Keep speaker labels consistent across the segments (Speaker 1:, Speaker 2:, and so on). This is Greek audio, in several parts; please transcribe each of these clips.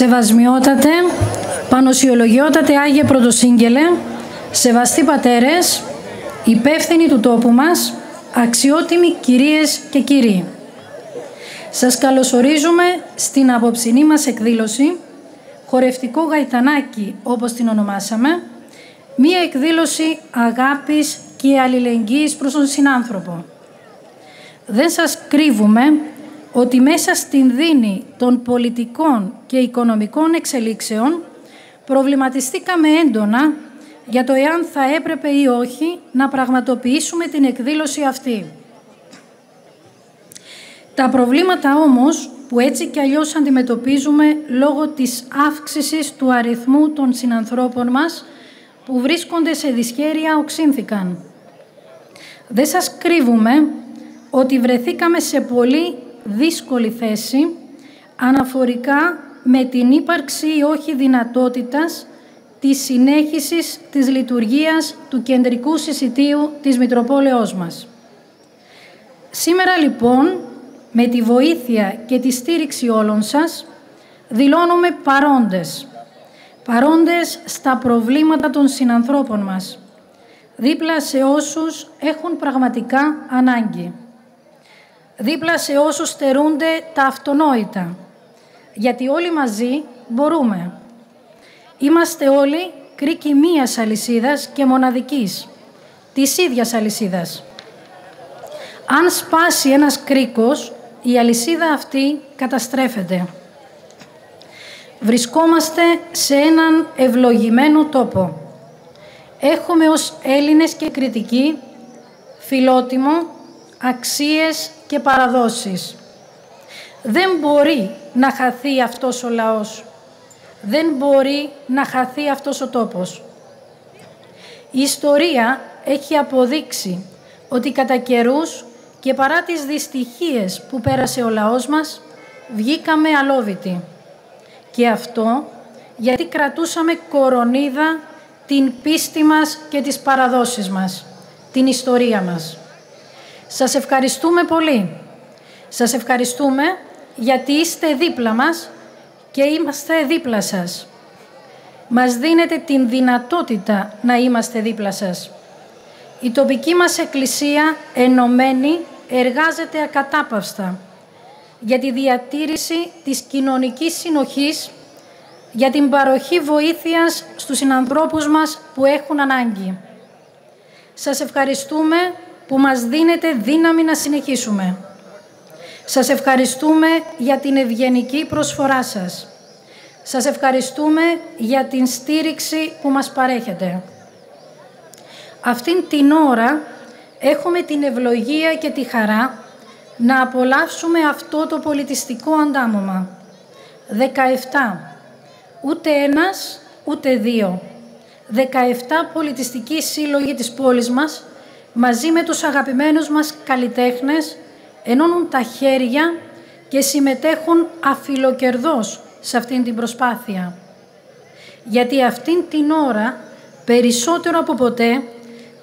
Speaker 1: Σεβασμιότατε, πανοσιολογιότατε Άγιε Πρωτοσύγγελε, σεβαστοί πατέρες, υπεύθυνοι του τόπου μας, αξιότιμοι κυρίες και κύριοι. Σας καλωσορίζουμε στην απόψινή μας εκδήλωση «Χορευτικό γαϊτανάκι» όπως την ονομάσαμε, μία εκδήλωση αγάπης και αλληλεγγύης προς τον συνάνθρωπο. Δεν σας κρύβουμε ότι μέσα στην δίνη των πολιτικών και οικονομικών εξελίξεων προβληματιστήκαμε έντονα για το εάν θα έπρεπε ή όχι να πραγματοποιήσουμε την εκδήλωση αυτή. Τα προβλήματα όμως που έτσι κι αλλιώς αντιμετωπίζουμε λόγω της αύξησης του αριθμού των συνανθρώπων μας που βρίσκονται σε δυσχέρεια οξύνθηκαν. Δεν σας κρύβουμε ότι βρεθήκαμε σε πολύ δύσκολη θέση αναφορικά με την ύπαρξη ή όχι δυνατότητας της συνέχισης της λειτουργίας του κεντρικού συσιτίου της Μητροπόλεως μας. Σήμερα λοιπόν, με τη βοήθεια και τη στήριξη όλων σας, δηλώνουμε παρόντες. Παρόντες στα προβλήματα των συνανθρώπων μας, δίπλα σε όσους έχουν πραγματικά ανάγκη δίπλα σε όσους στερούνται τα αυτονόητα. Γιατί όλοι μαζί μπορούμε. Είμαστε όλοι κρίκοι μίας αλυσίδας και μοναδικής, της ίδιας αλυσίδας. Αν σπάσει ένας κρίκος, η αλυσίδα αυτή καταστρέφεται. Βρισκόμαστε σε έναν ευλογημένο τόπο. Έχουμε ως Έλληνες και κριτικοί φιλότιμο, αξίες και παραδόσεις. Δεν μπορεί να χαθεί αυτός ο λαός. Δεν μπορεί να χαθεί αυτός ο τόπος. Η ιστορία έχει αποδείξει ότι κατά καιρούς και παρά τις δυστυχίες που πέρασε ο λαός μας, βγήκαμε αλόβητοι. Και αυτό γιατί κρατούσαμε κορονίδα την πίστη μας και τις παραδόσεις μας, την ιστορία μας. Σας ευχαριστούμε πολύ. Σας ευχαριστούμε γιατί είστε δίπλα μας και είμαστε δίπλα σας. Μας δίνετε την δυνατότητα να είμαστε δίπλα σας. Η τοπική μας εκκλησία ενωμένη εργάζεται ακατάπαυστα για τη διατήρηση της κοινωνικής συνοχής, για την παροχή βοήθειας στους συνανθρώπους μας που έχουν ανάγκη. Σας ευχαριστούμε που μας δίνετε δύναμη να συνεχίσουμε. Σας ευχαριστούμε για την ευγενική προσφορά σας. Σας ευχαριστούμε για την στήριξη που μας παρέχετε. Αυτήν την ώρα έχουμε την ευλογία και τη χαρά να απολαύσουμε αυτό το πολιτιστικό αντάμωμα. 17. Ούτε ένας, ούτε δύο. 17 πολιτιστικοί σύλλογοι της πόλης μας μαζί με τους αγαπημένους μας καλλιτέχνες ενώνουν τα χέρια και συμμετέχουν αφιλοκερδός σε αυτήν την προσπάθεια. Γιατί αυτήν την ώρα, περισσότερο από ποτέ,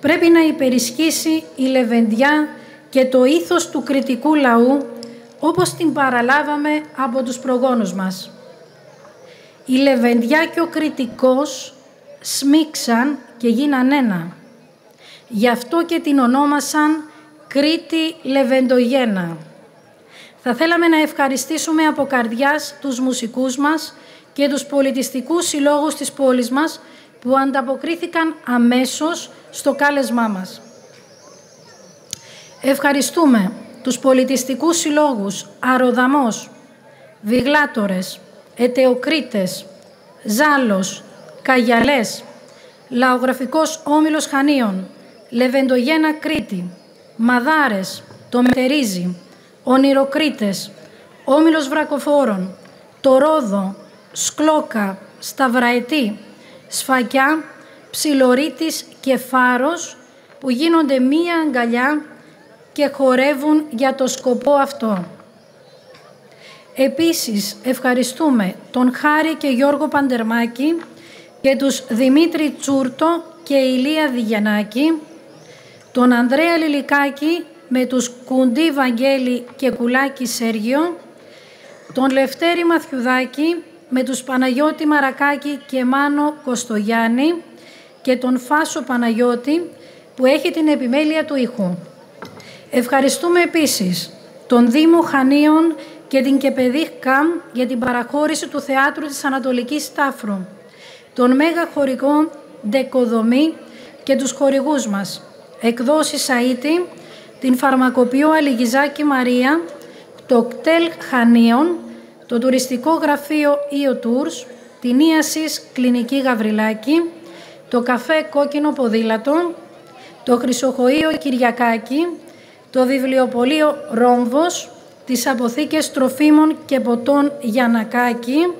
Speaker 1: πρέπει να υπερισχύσει η λεβεντιά και το ήθος του κριτικού λαού, όπως την παραλάβαμε από τους προγόνους μας. Η λεβεντιά και ο κριτικός σμίξαν και γίναν ένα. Γι' αυτό και την ονόμασαν Κρήτη Λεβεντογένα. Θα θέλαμε να ευχαριστήσουμε από καρδιάς τους μουσικούς μας και τους πολιτιστικούς συλλόγους της πόλης μας που ανταποκρίθηκαν αμέσως στο κάλεσμά μας. Ευχαριστούμε τους πολιτιστικούς συλλόγους Αροδαμός, Βιγλάτορες, Ετεοκρίτες, Ζάλος, Καγιαλές, Λαογραφικός Όμιλος Χανίων, Λεβεντογένα Κρήτη, Μαδάρες, το Μετερίζι, Ονειροκρίτες, Όμιλος Βρακοφόρων, το Ρόδο, Σκλόκα, Σταυραετή, Σφακιά, Ψιλορίτης και Φάρος που γίνονται μία αγκαλιά και χορεύουν για το σκοπό αυτό. Επίσης, ευχαριστούμε τον Χάρη και Γιώργο Παντερμάκη και τους Δημήτρη Τσούρτο και Ηλία Διγιανάκη τον Ανδρέα Λιλικάκη με τους Κουντή Βαγγέλη και Κουλάκη Σέργιο, τον Λευτέρη Μαθιουδάκη με τους Παναγιώτη Μαρακάκη και Μάνο Κοστογιάννη και τον Φάσο Παναγιώτη που έχει την επιμέλεια του ήχου. Ευχαριστούμε επίσης τον Δήμο Χανίων και την Κεπεδίχ ΚΑΜ για την παραχώρηση του Θεάτρου της Ανατολικής Στάφρου, τον Μέγα Χορηγό Ντεκοδομή και τους χορηγούς μας, εκδόση Σαΐτη, την Φαρμακοποιό Αλιγιζάκη Μαρία, το κτέλ Χανίων, το τουριστικό γραφείο Ιο Tours, την Ίασης Κλινική Γαβριλάκη, το καφέ Κόκκινο Ποδήλατο, το Χρυσοχοείο Κυριακάκη, το βιβλιοπωλείο Ρόμβος, τις αποθήκες τροφίμων και ποτών Γιανακάκη,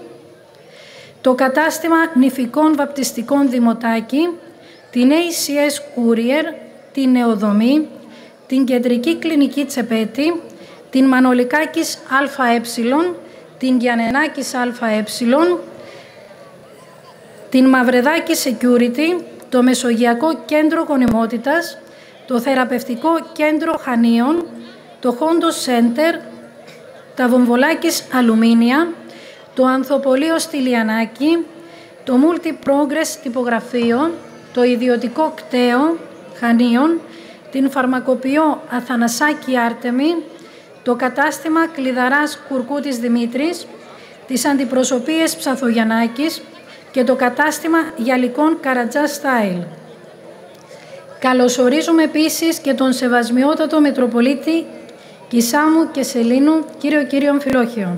Speaker 1: το κατάστημα νηφικών βαπτιστικών Δημοτάκη, την ACS Courier, την Νεοδομή, την Κεντρική Κλινική Τσεπέτη, την Μανολικάκης ΑΕ, την Γιαννενάκης ΑΕ, την Μαυρεδάκη Security, το Μεσογειακό Κέντρο Γονιμότητας, το Θεραπευτικό Κέντρο Χανίων, το Χόντος Center, τα Βομβολάκης Αλουμίνια, το Ανθοπολείο Στυλιανάκη, το Multi Progress Τυπογραφείο, το Ιδιωτικό Κτέο Χανίων, την Φαρμακοποιό Αθανασάκη Άρτεμη, το κατάστημα Κλειδαράς Κουρκούτης Δημήτρης, τις Αντιπροσωπείες Ψαθογιαννάκης και το κατάστημα Γυαλικών Καρατζά Στάιλ. Καλωσορίζουμε επίσης και τον Σεβασμιότατο Μητροπολίτη Κισάμου και Σελήνου, κύριο κύριο Αμφιλόχιο.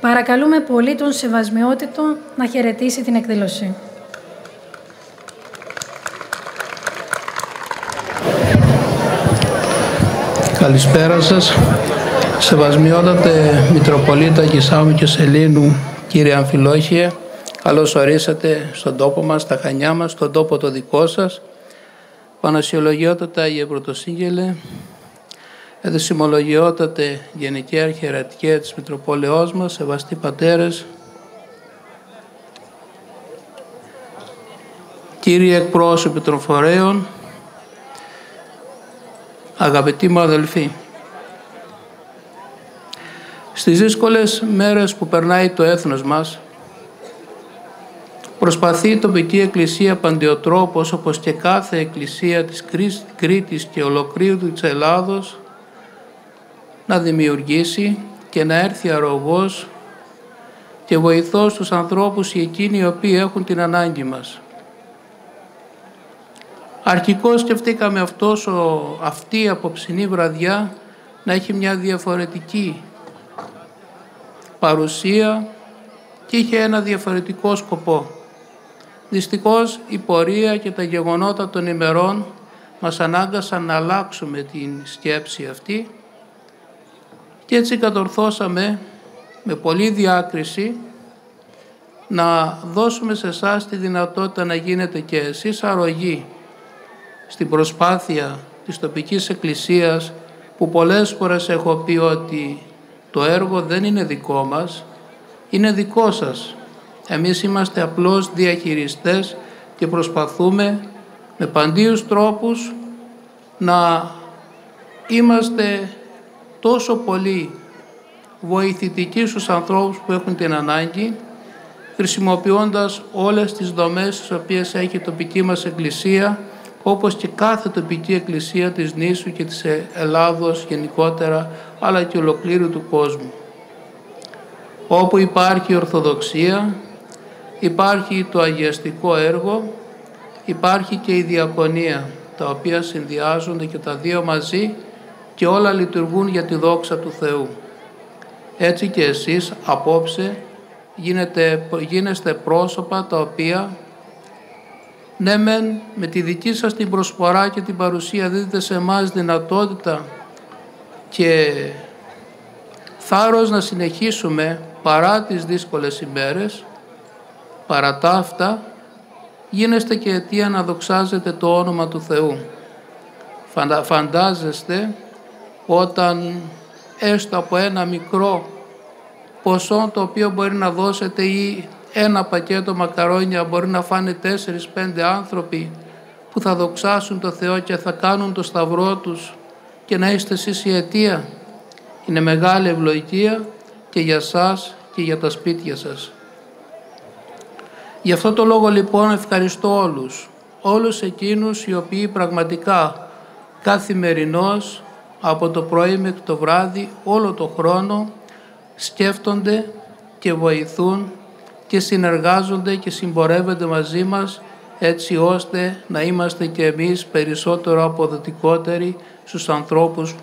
Speaker 1: Παρακαλούμε πολύ τον Σεβασμιότητο να χαιρετήσει την εκδήλωση.
Speaker 2: Καλησπέρα σας. Σεβασμιότατε Μητροπολίτα Κισάμου και Σελήνου, κύριε Αμφιλόχιε. Καλώς ορίσατε στον τόπο μας, στα Χανιά μας, στον τόπο το δικό σας. Πανασιολογιότατα Αγία Πρωτοσύγγελε, Εδεσιμολογιότατε Γενική Αρχιερατική της Μητροπόλεώς μας, Σεβαστοί Πατέρες, Κύριοι εκπρόσωποι των φορέων, αγαπητοί μου αδελφοί, στις δύσκολες μέρες που περνάει το έθνος μας, Προσπαθεί η τοπική εκκλησία παντιοτρόπος όπως και κάθε εκκλησία της Κρήτης και ολοκλήρου της Ελλάδος να δημιουργήσει και να έρθει αρρωγός και βοηθός στους ανθρώπους οι εκείνοι οι οποίοι έχουν την ανάγκη μας. Αρχικώς σκεφτήκαμε αυτός ο, αυτή η απόψινή βραδιά να έχει μια διαφορετική παρουσία και είχε ένα διαφορετικό σκοπό. Δυστυχώς η πορεία και τα γεγονότα των ημερών μας ανάγκασαν να αλλάξουμε την σκέψη αυτή και έτσι κατορθώσαμε με πολλή διάκριση να δώσουμε σε εσάς τη δυνατότητα να γίνετε και εσείς αρρωγοί στην προσπάθεια της τοπικής εκκλησίας που πολλές φορές έχω πει ότι το έργο δεν είναι δικό μας, είναι δικό σας. Εμείς είμαστε απλώς διαχειριστές και προσπαθούμε με παντίους τρόπους να είμαστε τόσο πολύ βοηθητικοί στους ανθρώπους που έχουν την ανάγκη χρησιμοποιώντας όλες τις δομές τις οποίες έχει η τοπική μας εκκλησία όπως και κάθε τοπική εκκλησία της νήσου και της Ελλάδος γενικότερα αλλά και ολοκλήρου του κόσμου. Όπου υπάρχει Ορθοδοξία υπάρχει το αγιαστικό έργο, υπάρχει και η διακονία, τα οποία συνδυάζονται και τα δύο μαζί και όλα λειτουργούν για τη δόξα του Θεού. Έτσι και εσείς απόψε γίνετε, γίνεστε πρόσωπα τα οποία ναι μεν με τη δική σας την προσφορά και την παρουσία δίδετε σε εμάς δυνατότητα και θάρρος να συνεχίσουμε παρά τις δύσκολες ημέρες Παρά τα αυτά, γίνεστε και αιτία να δοξάζετε το όνομα του Θεού. Φαντάζεστε όταν έστω από ένα μικρό ποσό το οποίο μπορεί να δώσετε ή ένα πακέτο μακαρόνια μπορεί να φάνε τέσσερις-πέντε άνθρωποι που θα δοξάσουν το Θεό και θα κάνουν το σταυρό τους και να είστε εσείς η αιτία. Είναι μεγάλη ευλογία και για σας και για τα σπίτια σας. Γι' αυτό το λόγο λοιπόν ευχαριστώ όλους, όλους εκείνους οι οποίοι πραγματικά καθημερινώς από το πρωί μέχρι το βράδυ όλο το χρόνο σκέφτονται και βοηθούν και συνεργάζονται και συμπορεύονται μαζί μας έτσι ώστε να είμαστε και εμείς περισσότερο αποδοτικότεροι στους ανθρώπους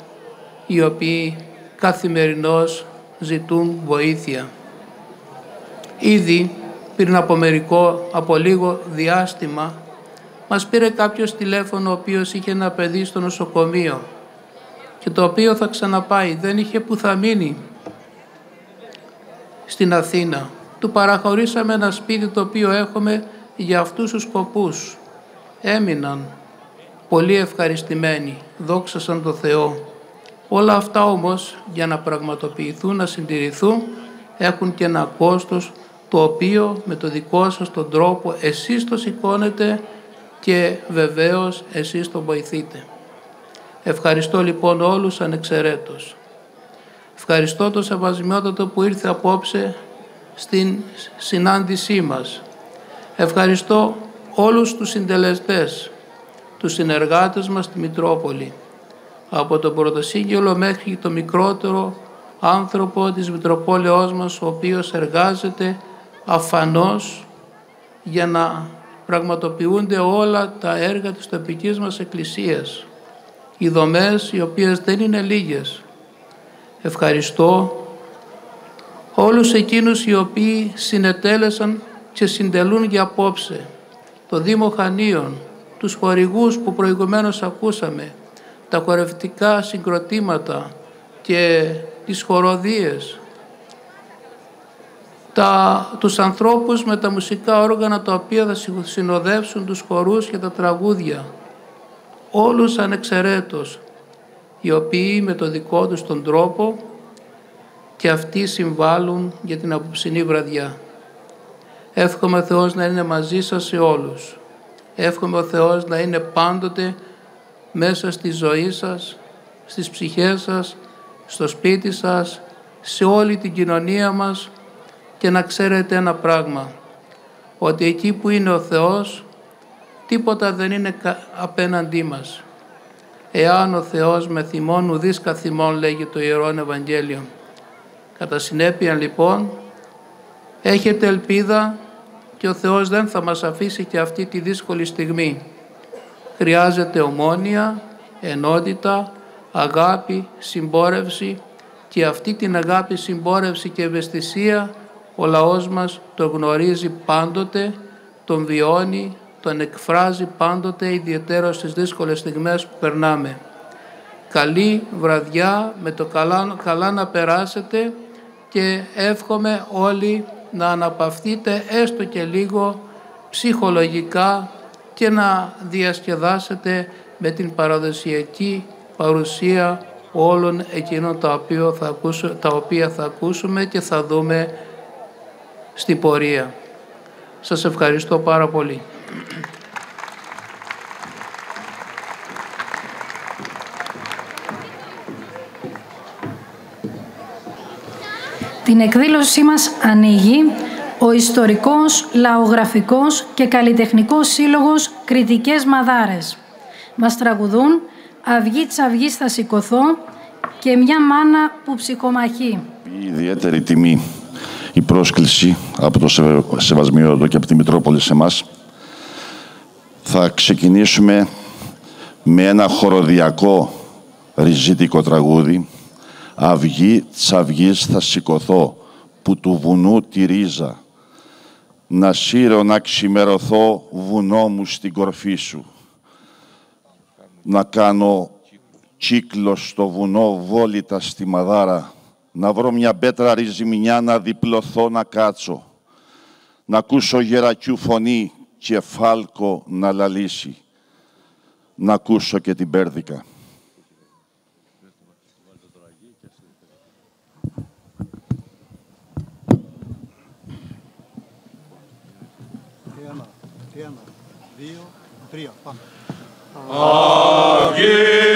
Speaker 2: οι οποίοι καθημερινώς ζητούν βοήθεια. Ήδη πριν από μερικό, από λίγο διάστημα, μας πήρε κάποιος τηλέφωνο ο οποίος είχε ένα παιδί στο νοσοκομείο και το οποίο θα ξαναπάει, δεν είχε που θα μείνει στην Αθήνα. Του παραχωρήσαμε ένα σπίτι το οποίο έχουμε για αυτούς τους σκοπούς. Έμειναν πολύ ευχαριστημένοι, δόξασαν το Θεό. Όλα αυτά όμως για να πραγματοποιηθούν, να συντηρηθούν, έχουν και ένα κόστος το οποίο με το δικό σας τον τρόπο εσείς το σηκώνετε και βεβαίως εσείς το βοηθείτε. Ευχαριστώ λοιπόν όλους ανεξαιρέτως. Ευχαριστώ το Σεβασμιότατο που ήρθε απόψε στην συνάντησή μας. Ευχαριστώ όλους τους συντελεστές, τους συνεργάτες μας στη Μητρόπολη, από τον πρωτοσύγγελο μέχρι το μικρότερο άνθρωπο της Μητροπόλεως μας, ο οποίος εργάζεται αφανώς για να πραγματοποιούνται όλα τα έργα της τοπικής μας εκκλησίας. Οι δομές οι οποίες δεν είναι λίγες. Ευχαριστώ όλους εκείνους οι οποίοι συνετέλεσαν και συντελούν για απόψε. Το Δήμο Χανίων, τους χορηγούς που προηγουμένως ακούσαμε, τα χορευτικά συγκροτήματα και τις χοροδίες, τα, τους ανθρώπους με τα μουσικά όργανα τα οποία θα συνοδεύσουν τους χορούς και τα τραγούδια. Όλους ανεξαιρέτως, οι οποίοι με το δικό τους τον τρόπο και αυτοί συμβάλλουν για την απόψινή βραδιά. Εύχομαι ο Θεός να είναι μαζί σας σε όλους. Εύχομαι ο Θεός να είναι πάντοτε μέσα στη ζωή σας, στις ψυχές σας, στο σπίτι σας, σε όλη την κοινωνία μας, και να ξέρετε ένα πράγμα, ότι εκεί που είναι ο Θεός, τίποτα δεν είναι απέναντί μας. Εάν ο Θεός με θυμόν ουδείς καθημών, λέγει το Ιερόν Ευαγγέλιο. Κατά συνέπεια λοιπόν, έχετε ελπίδα και ο Θεός δεν θα μας αφήσει και αυτή τη δύσκολη στιγμή. Χρειάζεται ομόνια, ενότητα, αγάπη, συμπόρευση και αυτή την αγάπη, συμπόρευση και ευαισθησία ο λαός μας το γνωρίζει πάντοτε, τον βιώνει, τον εκφράζει πάντοτε ιδιαίτερα στις δύσκολες στιγμές που περνάμε. Καλή βραδιά, με το καλά, καλά να περάσετε και εύχομαι όλοι να αναπαυθείτε έστω και λίγο ψυχολογικά και να διασκεδάσετε με την παραδοσιακή παρουσία όλων εκείνων τα οποία θα, τα οποία θα ακούσουμε και θα δούμε στην πορεία. Σας ευχαριστώ πάρα πολύ.
Speaker 1: Την εκδήλωσή μας ανοίγει ο ιστορικός, λαογραφικός και καλλιτεχνικός σύλλογος Κριτικές Μαδάρες. Μας τραγουδούν «Αυγή τσαυγή θα σηκωθώ» και «Μια μάνα που ψυχομαχεί».
Speaker 3: ιδιαίτερη τιμή η πρόσκληση από το Σεβασμιότο και από τη Μητρόπολη σε εμάς. Θα ξεκινήσουμε με ένα χοροδιακό ριζίτικο τραγούδι «Αυγή τσαυγής θα σηκωθώ, που του βουνού τη ρίζα, να σύρω να ξημερωθώ βουνό μου στην κορφή σου, να κάνω κύκλο στο βουνό βόλυτα στη μαδάρα, να βρω μια πέτρα ριζιμινιά να διπλωθώ να κάτσω, να ακούσω γερακιού φωνή και φάλκο να λαλήσει, να ακούσω και την πέρδικα. Ένα, δύο, τρία, πάμε. Αγγίς,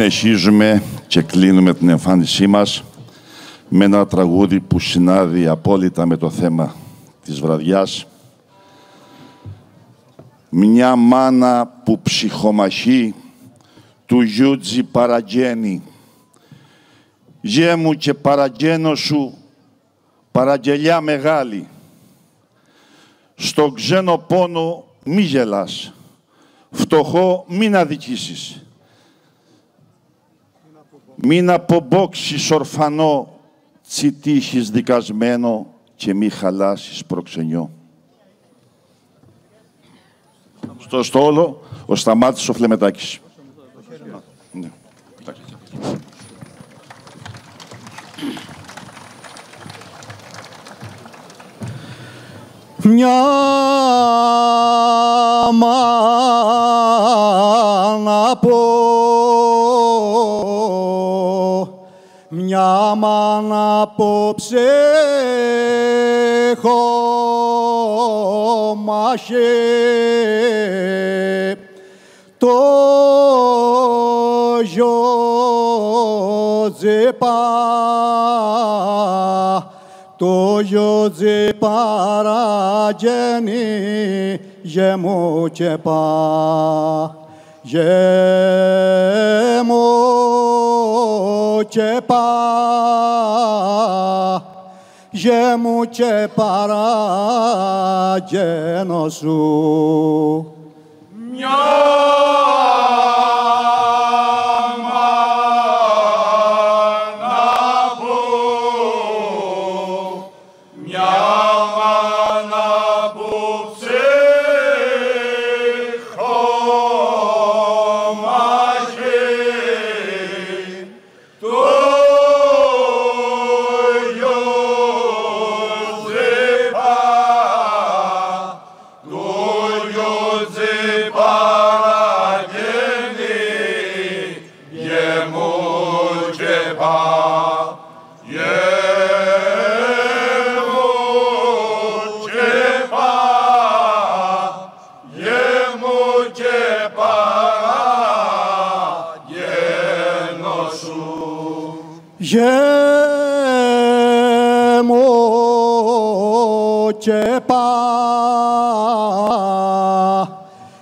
Speaker 3: Συνεχίζουμε και κλείνουμε την εμφάνισή μας με ένα τραγούδι που συνάδει απόλυτα με το θέμα της βραδιάς. Μια μάνα που ψυχομαχεί του Γιούτζι παραγγένει. Γε μου και παραγγένω σου παραγγελιά μεγάλη. Στο ξένο πόνο μη γελάς. Φτωχό μην αδικήσεις. Μην απομπόξεις ορφανό, τσιτήχεις δικασμένο και μη χαλάσεις προξενιό. Στο στόλο, ο Σταμάτης ο Φλεμετάκης. Ναι.
Speaker 4: Μια μάνα μάνα απόψε χωμάχε το γιο τζεπά το γιο τζεπαραγένει γεμού και πά γεμού και πά, γεμού και παράγενος σου.
Speaker 5: Μιας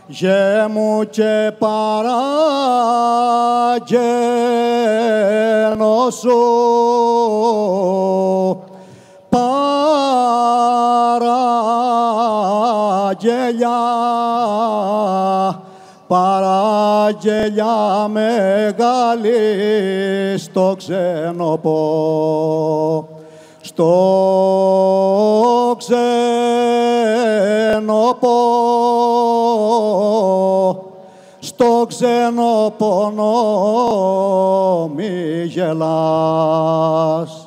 Speaker 4: γέμου και παραγγέλνω σου παραγγελιά παραγγελιά μεγάλη στο ξένοπο στο ξένοπο στο ξένο πόνο μη γελάς.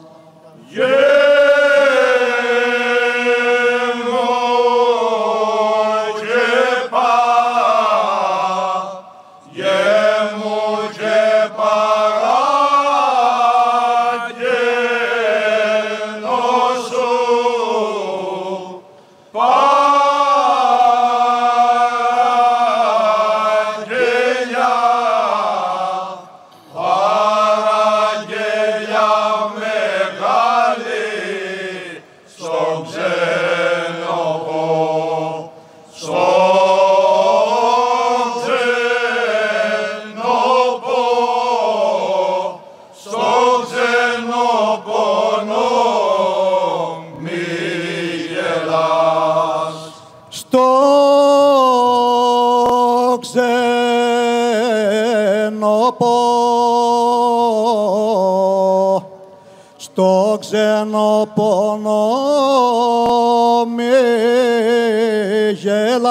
Speaker 4: Γελάς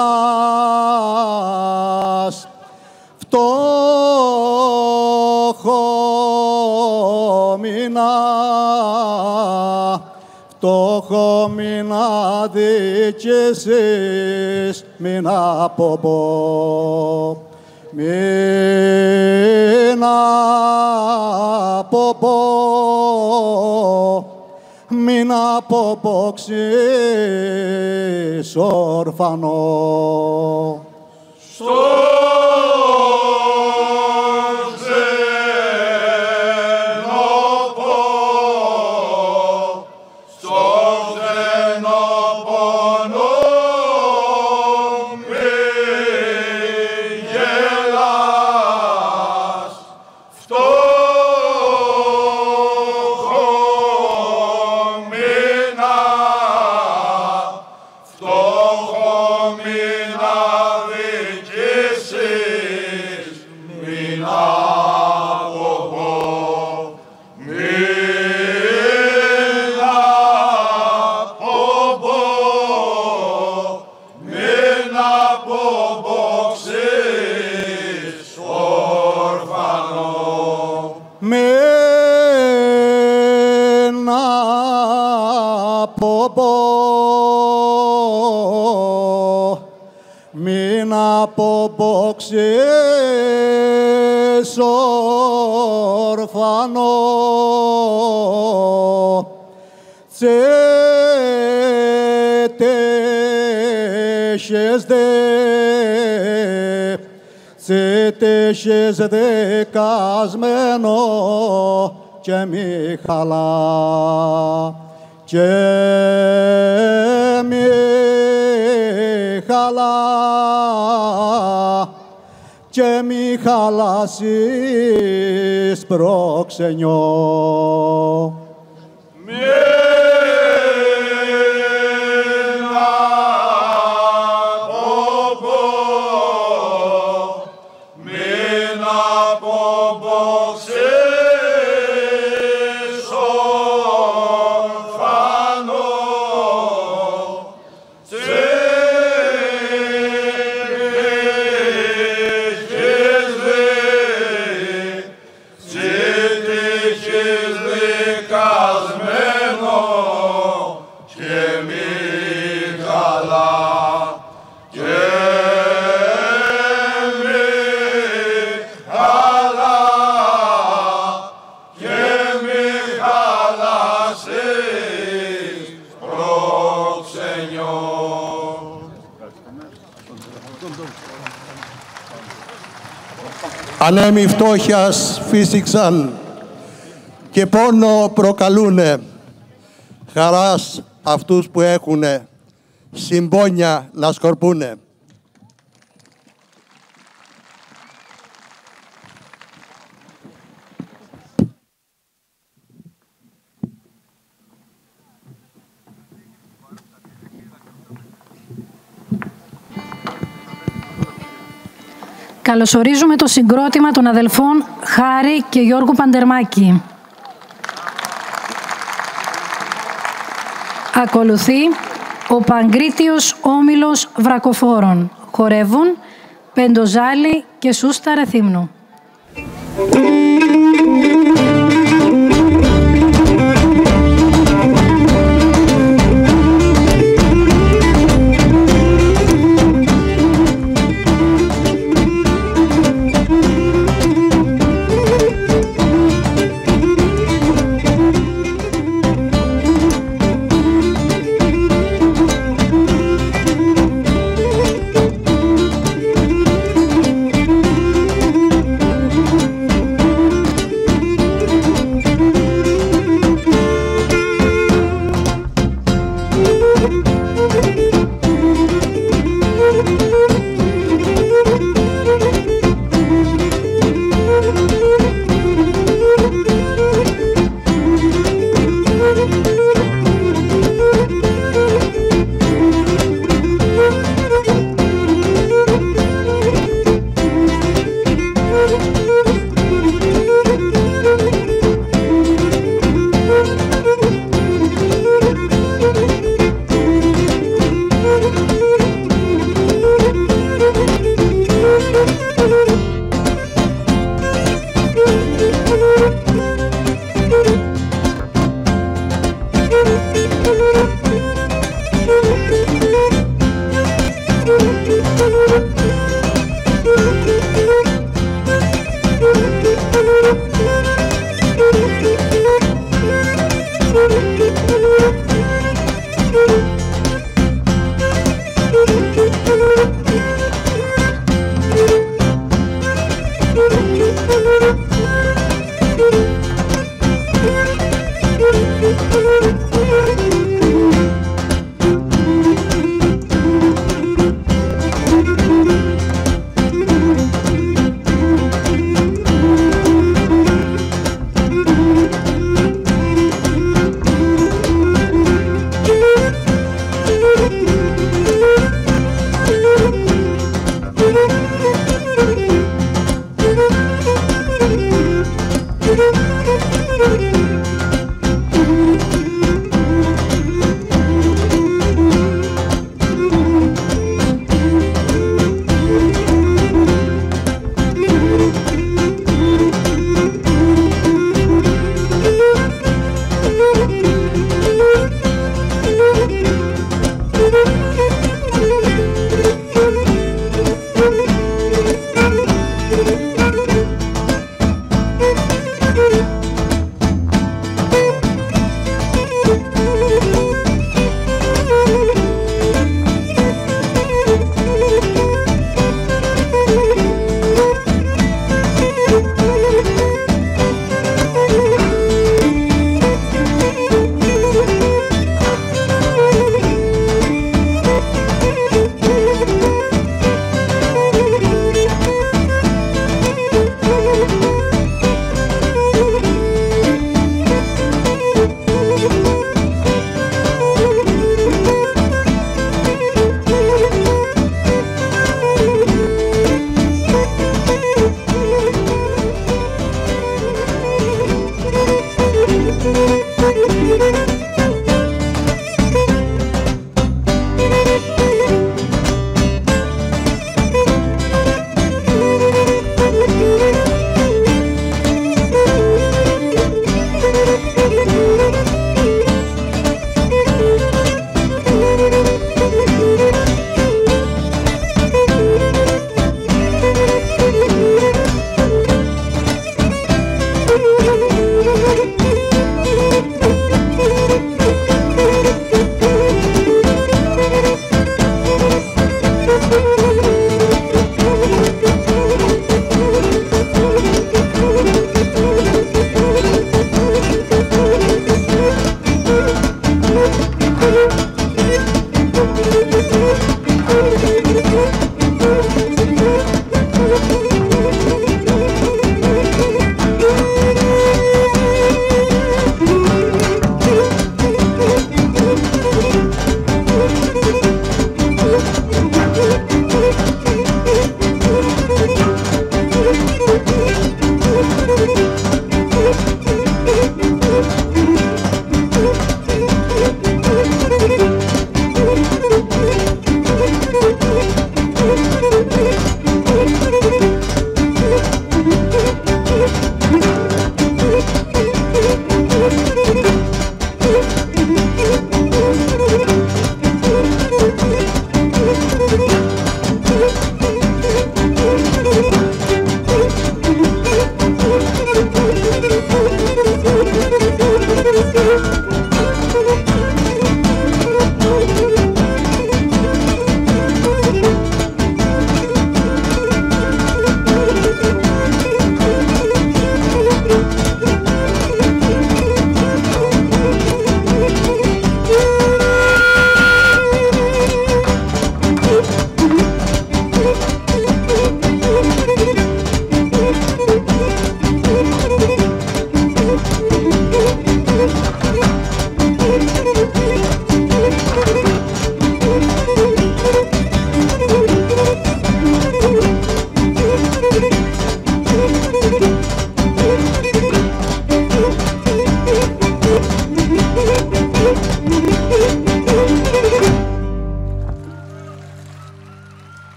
Speaker 4: φτώχο μήνα φτώχο μήνα δικήσεις μην αποπώ. Μην αποπώ μην αποποξείς ορφανό. Τσέτεχες δεκασμένο και μη χαλά, και μη χαλά, και μη χαλάσεις προξενιό.
Speaker 5: Ανέμοι φτώχειας φύσηξαν και πόνο προκαλούνε χαράς αυτούς που έχουνε συμπόνια να σκορπούνε.
Speaker 1: Καλωσορίζουμε το συγκρότημα των αδελφών Χάρη και Γιώργου Παντερμάκη. Ακολουθεί ο Παγκρίτιος Όμιλος Βρακοφόρων. Χορεύουν Πεντοζάλη και Σούστα Ρεθύμνου.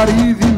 Speaker 6: Caribe.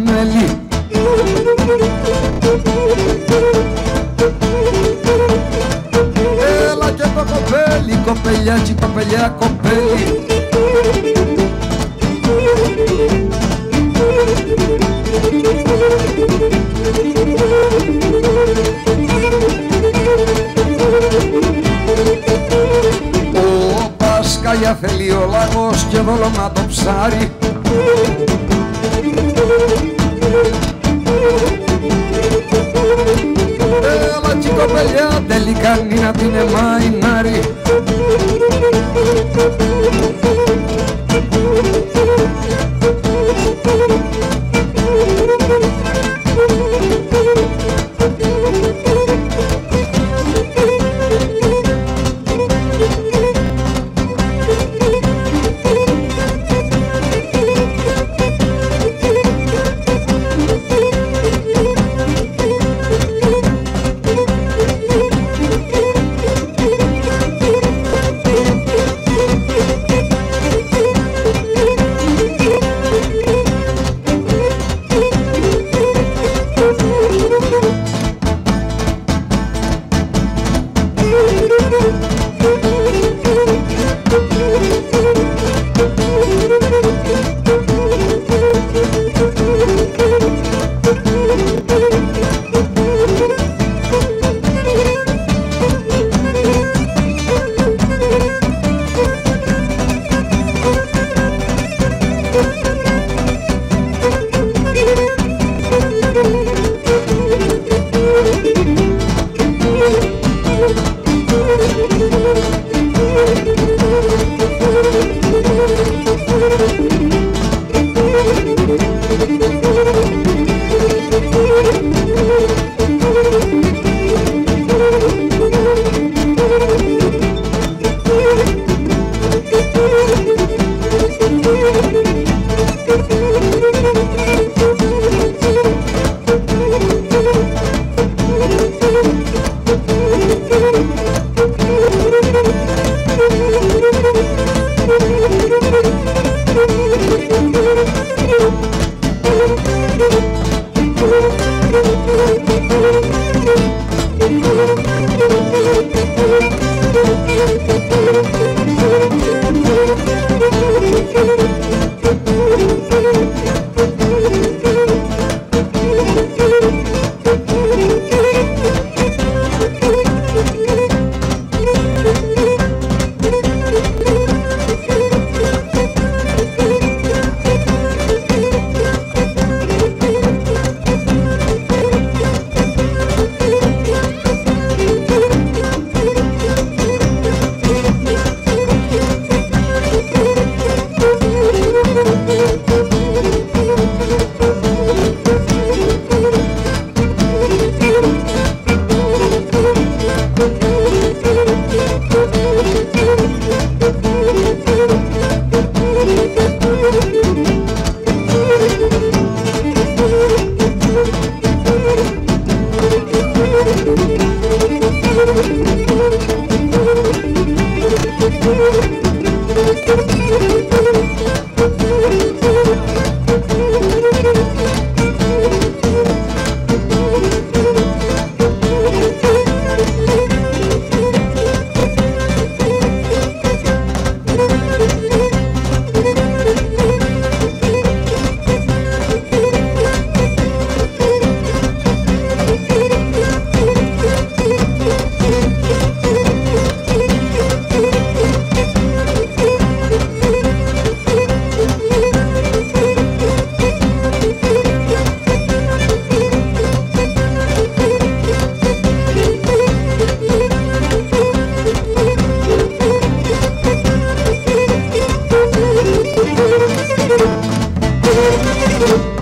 Speaker 3: Ε,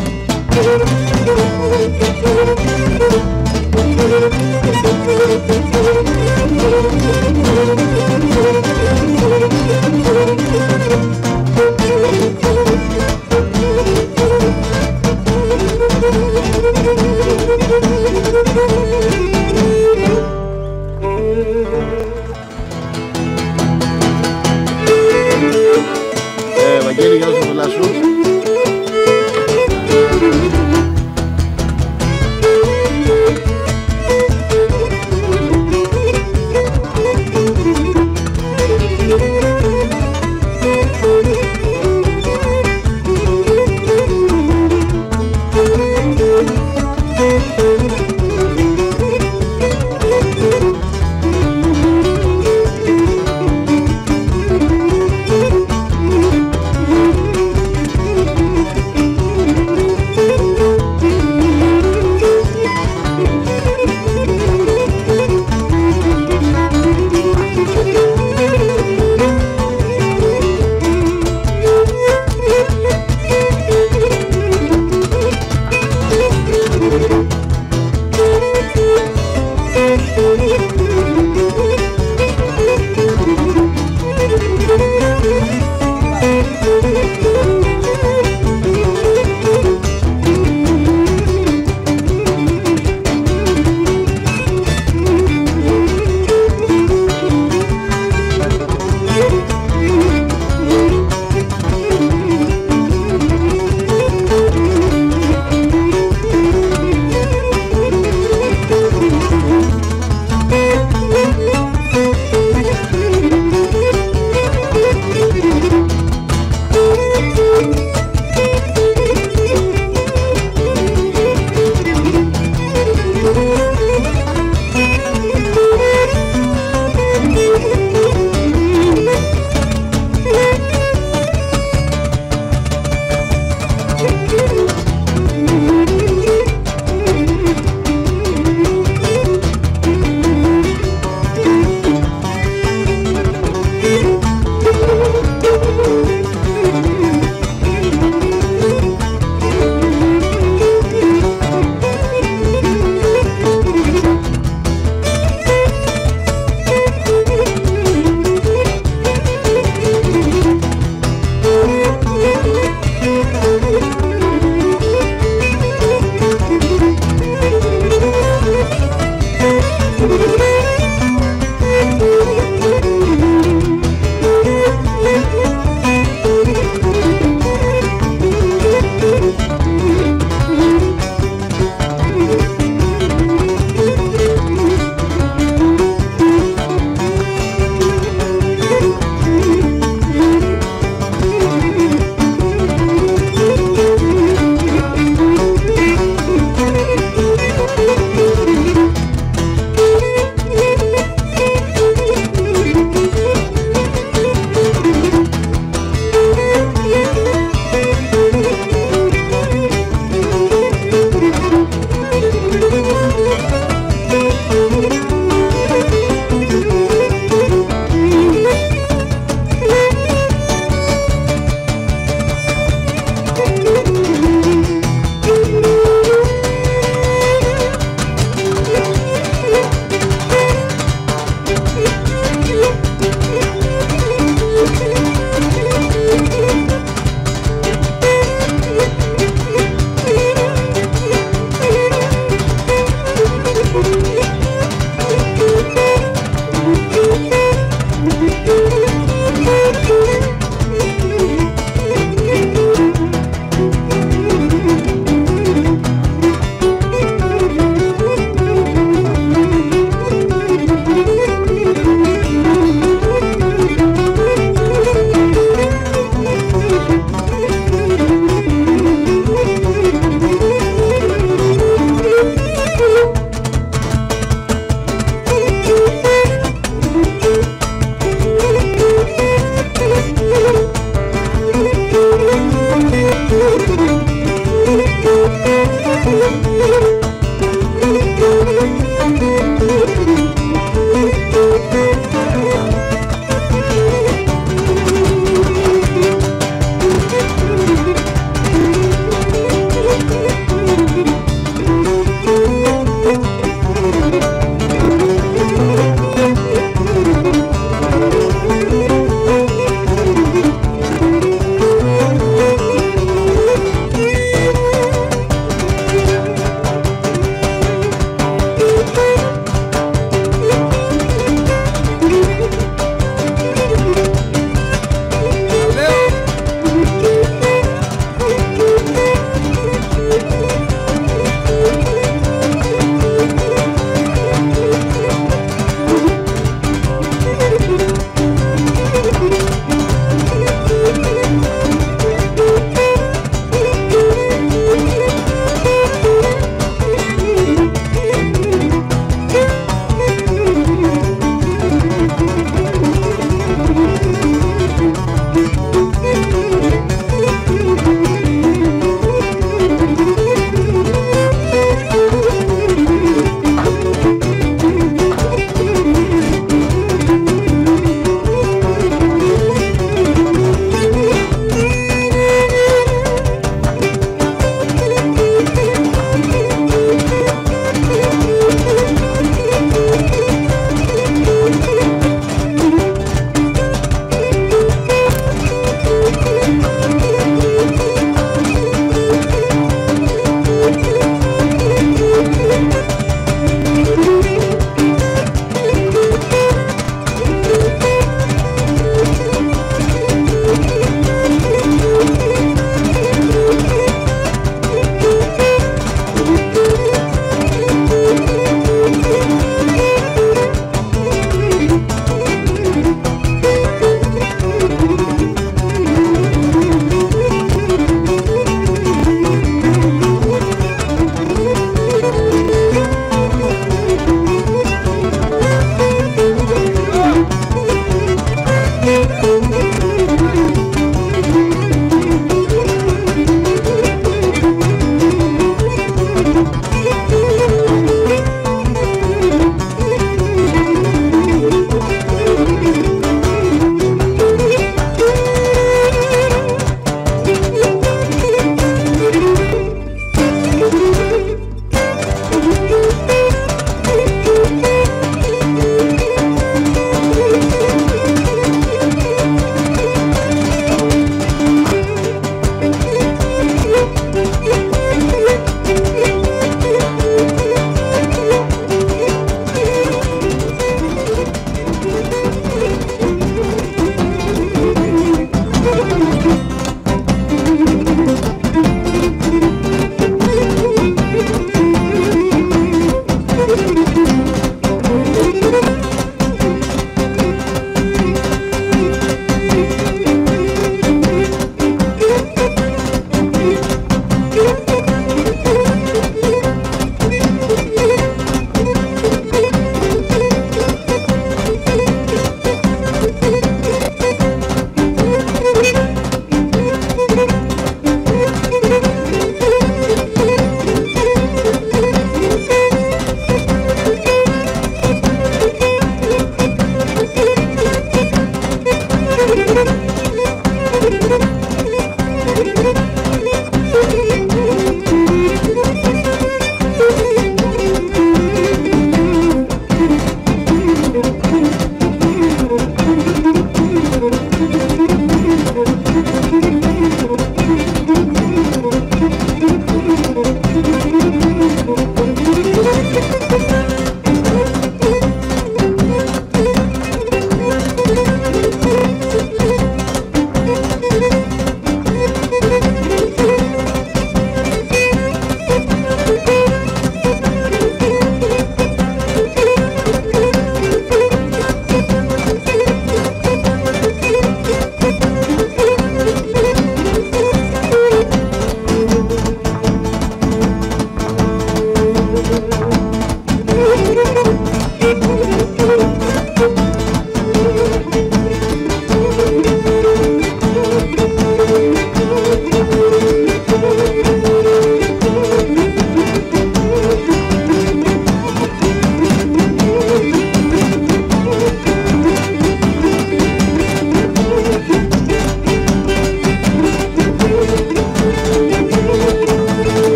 Speaker 3: Βαγγέλη,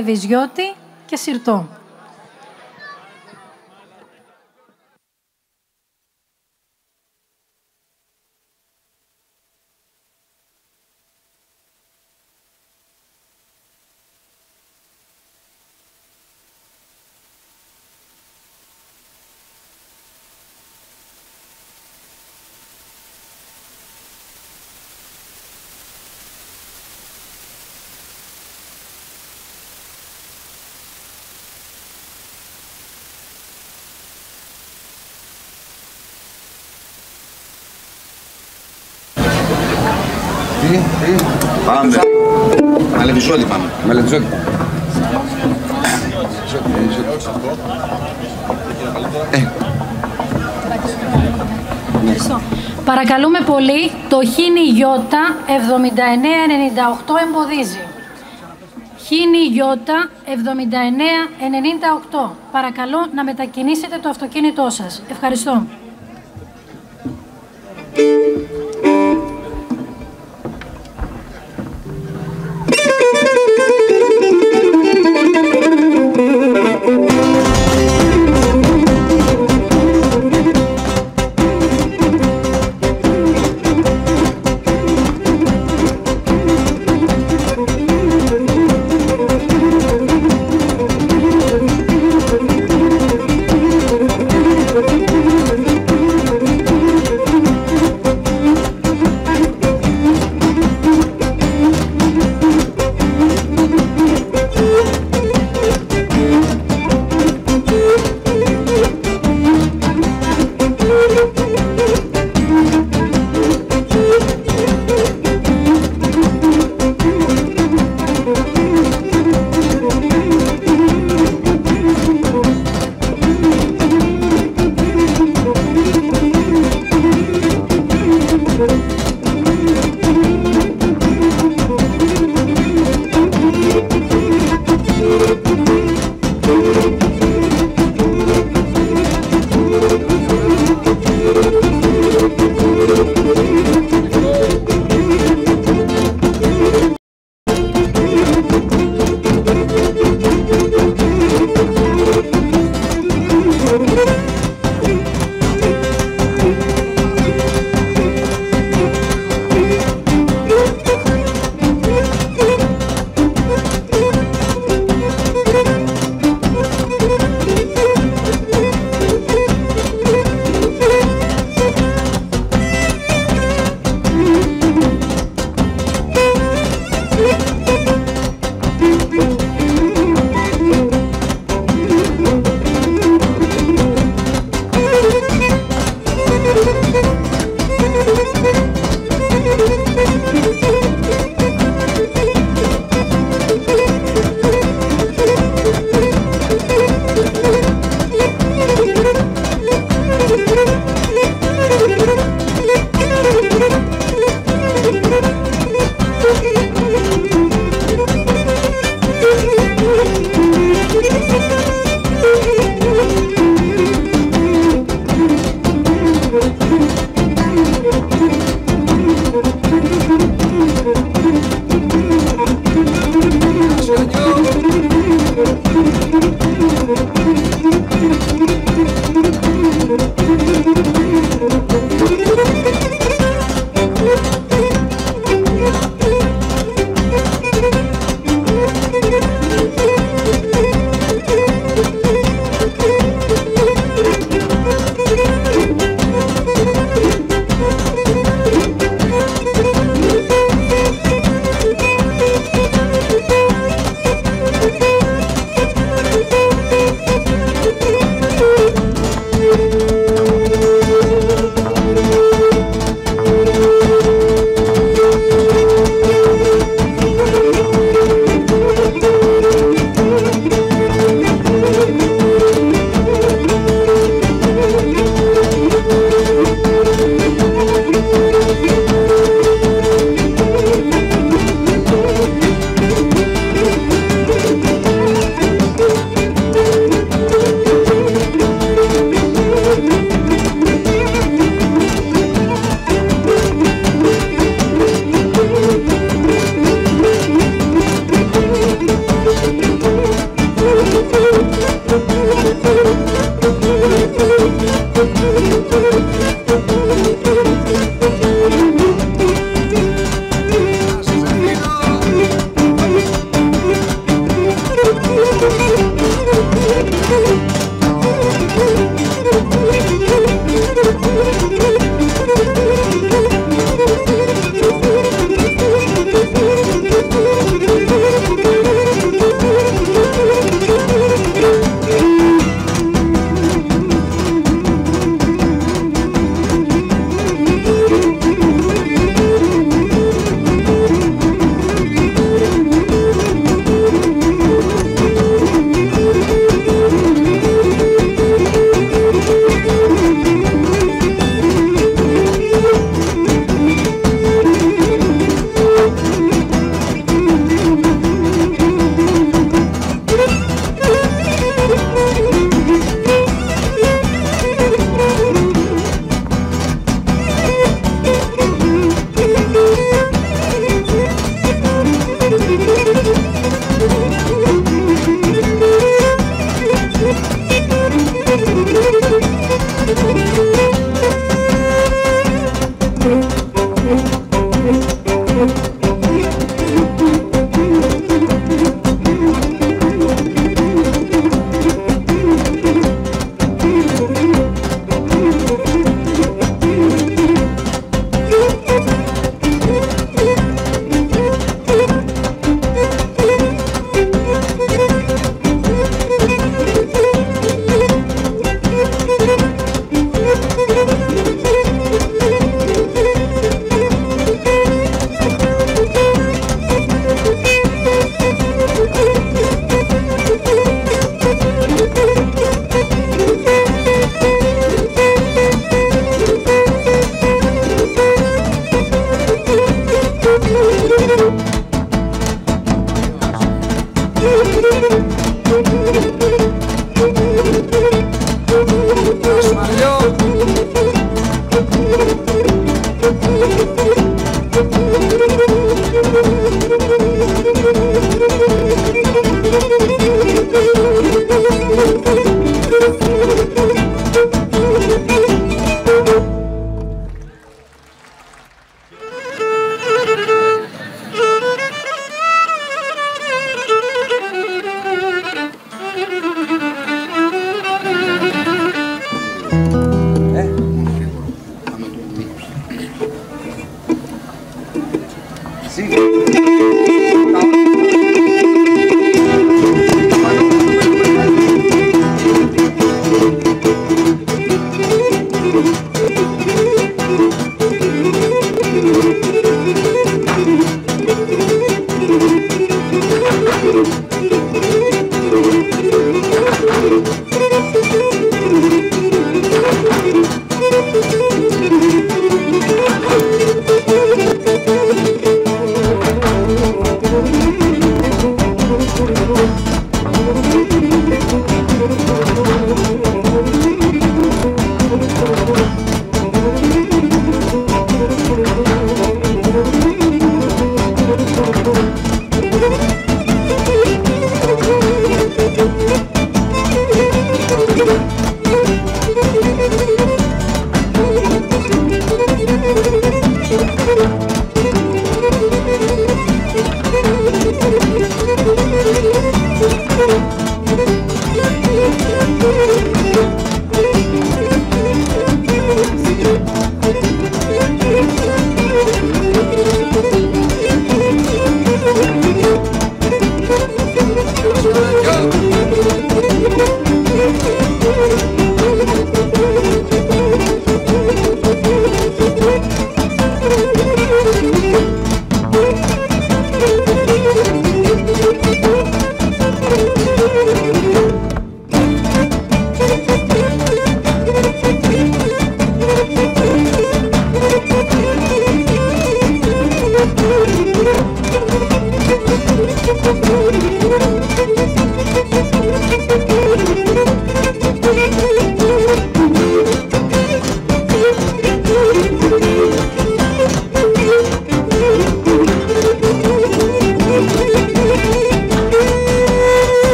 Speaker 1: Μαλεβιζιώτη και Συρτό. Χίνι Ιώτα 7998 εμποδίζει. Χίνι Ιώτα 7998. Παρακαλώ να μετακινήσετε το αυτοκίνητό σας. Ευχαριστώ.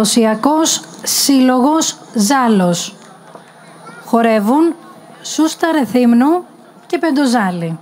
Speaker 6: παραδοσιακός σύλλογος Ζάλος. Χορεύουν Σούστα Ρεθύμνου και Πεντοζάλη.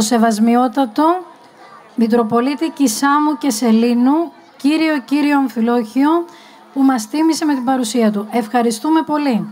Speaker 1: το
Speaker 6: Σεβασμιότατο Μητροπολίτη Κισάμου και Σελίνου, κύριο κύριο Αμφιλόχιο, που μας τίμησε με την παρουσία του. Ευχαριστούμε πολύ.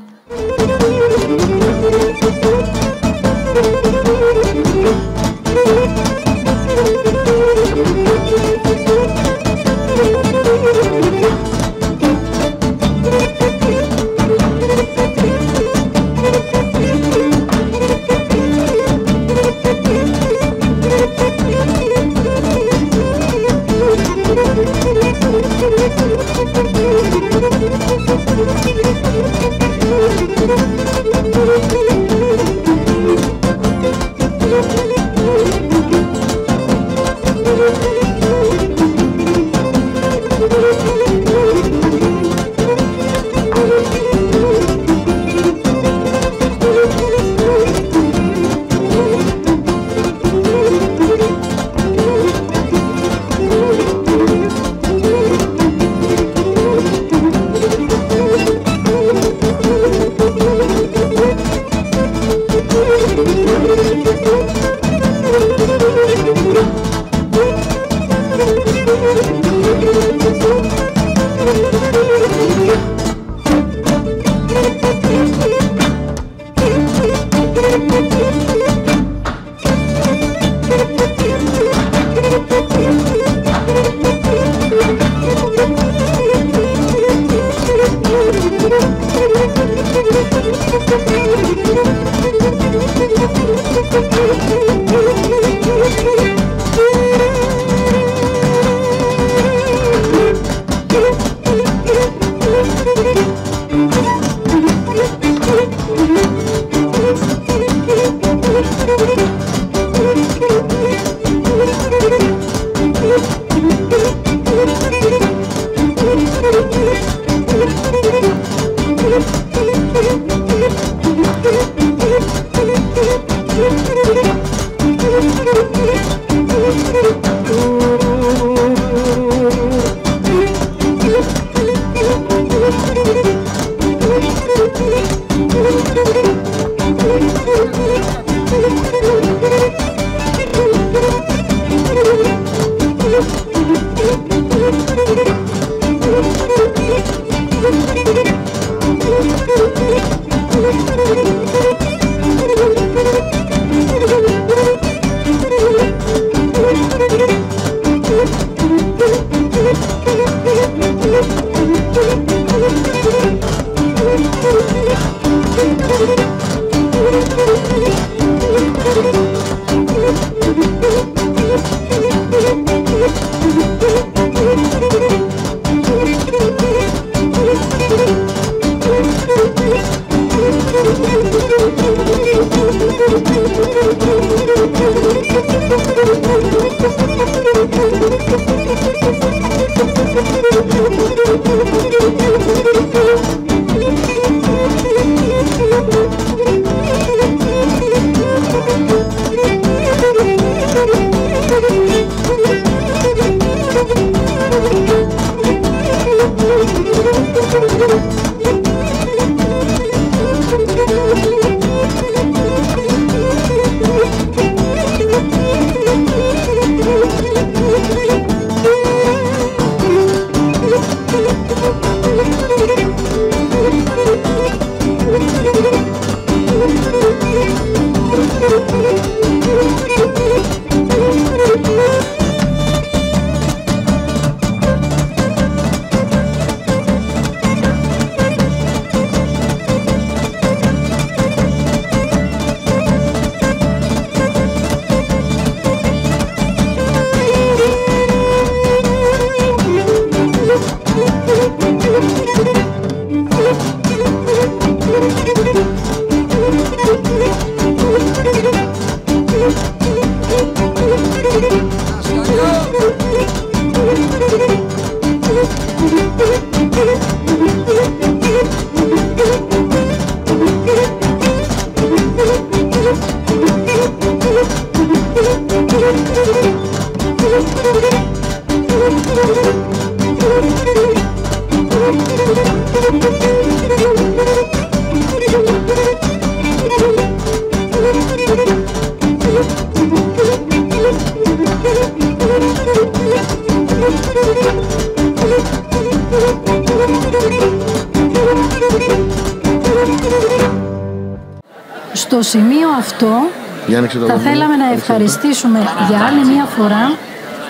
Speaker 1: Ευχαριστήσουμε για άλλη μια φορά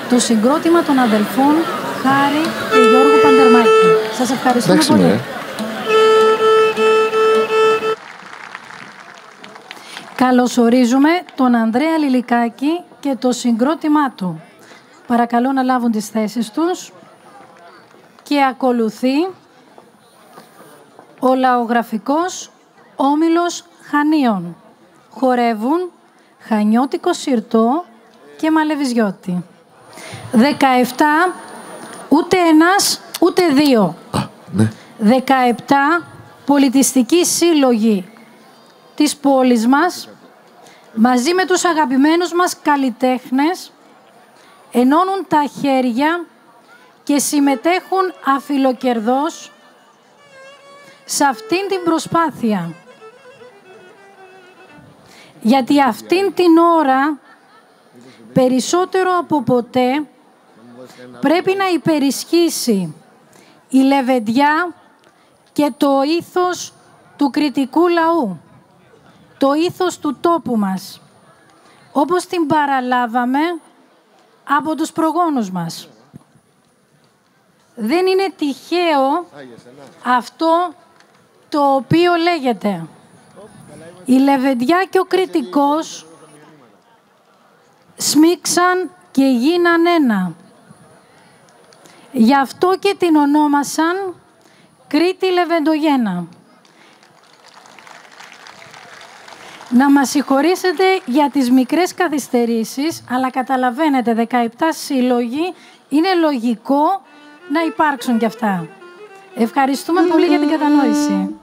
Speaker 1: το συγκρότημα των αδελφών Χάρη και Γιώργου Παντερμάκη. Σας ευχαριστούμε
Speaker 7: Εντάξει,
Speaker 1: πολύ.
Speaker 7: ναι.
Speaker 1: Καλωσορίζουμε τον Ανδρέα Λιλικάκη και το συγκρότημά του. Παρακαλώ να λάβουν τις θέσεις τους και ακολουθεί ο λαογραφικός Όμιλος Χανίων. Χορεύουν Χανιώτικο Συρτό και Μαλεβιζιώτη. 17, ούτε ένας, ούτε δύο.
Speaker 7: ναι.
Speaker 1: 17 πολιτιστικοί σύλλογοι της πόλης μας, μαζί με τους αγαπημένους μας καλλιτέχνες, ενώνουν τα χέρια και συμμετέχουν αφιλοκερδός σε αυτήν την προσπάθεια. Γιατί αυτήν την ώρα, περισσότερο από ποτέ, πρέπει να υπερισχύσει η λεβεντιά και το ήθος του κριτικού λαού, το ήθος του τόπου μας, όπως την παραλάβαμε από τους προγόνους μας. Δεν είναι τυχαίο αυτό το οποίο λέγεται. Η λεβεντιά και ο κριτικός σμίξαν και γίναν ένα. Γι' αυτό και την ονόμασαν Κρήτη Λεβεντογένα. Να μας συγχωρήσετε για τις μικρές καθυστερήσεις, αλλά καταλαβαίνετε, 17 σύλλογοι είναι λογικό να υπάρξουν κι αυτά. Ευχαριστούμε πολύ για την κατανόηση.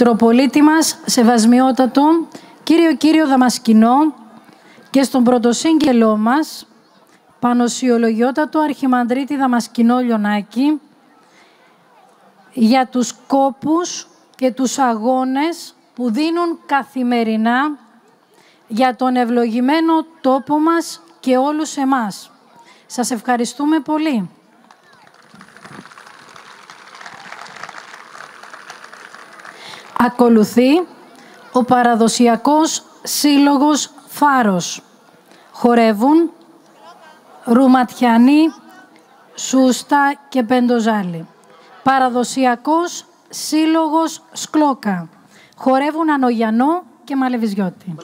Speaker 1: Μητροπολίτη μας, Σεβασμιότατο, κύριο Κύριο Δαμασκηνό και στον πρωτοσύγγελό μας, Πανοσιολογιότατο Αρχιμανδρίτη Δαμασκηνό Λιονάκη, για τους κόπους και τους αγώνες που δίνουν καθημερινά για τον ευλογημένο τόπο μας και όλους εμάς. Σας ευχαριστούμε πολύ. Ακολουθεί ο παραδοσιακός σύλλογος Φάρος. Χορεύουν Ρουματιανή, Σούστα και Πεντοζάλη. Παραδοσιακός σύλλογος Σκλόκα. Χορεύουν Ανογιανό και Μαλεβιζιώτη.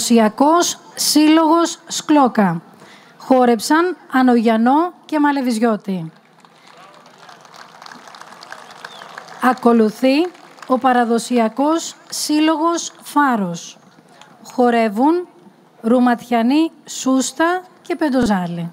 Speaker 1: Ενωσιακός Σύλλογος Σκλόκα. Χόρεψαν Ανογιανό και Μαλεβιζιώτη. Ακολουθεί ο παραδοσιακός Σύλλογος Φάρος. Χορεύουν Ρουματιανή Σούστα και Πεντοζάλη.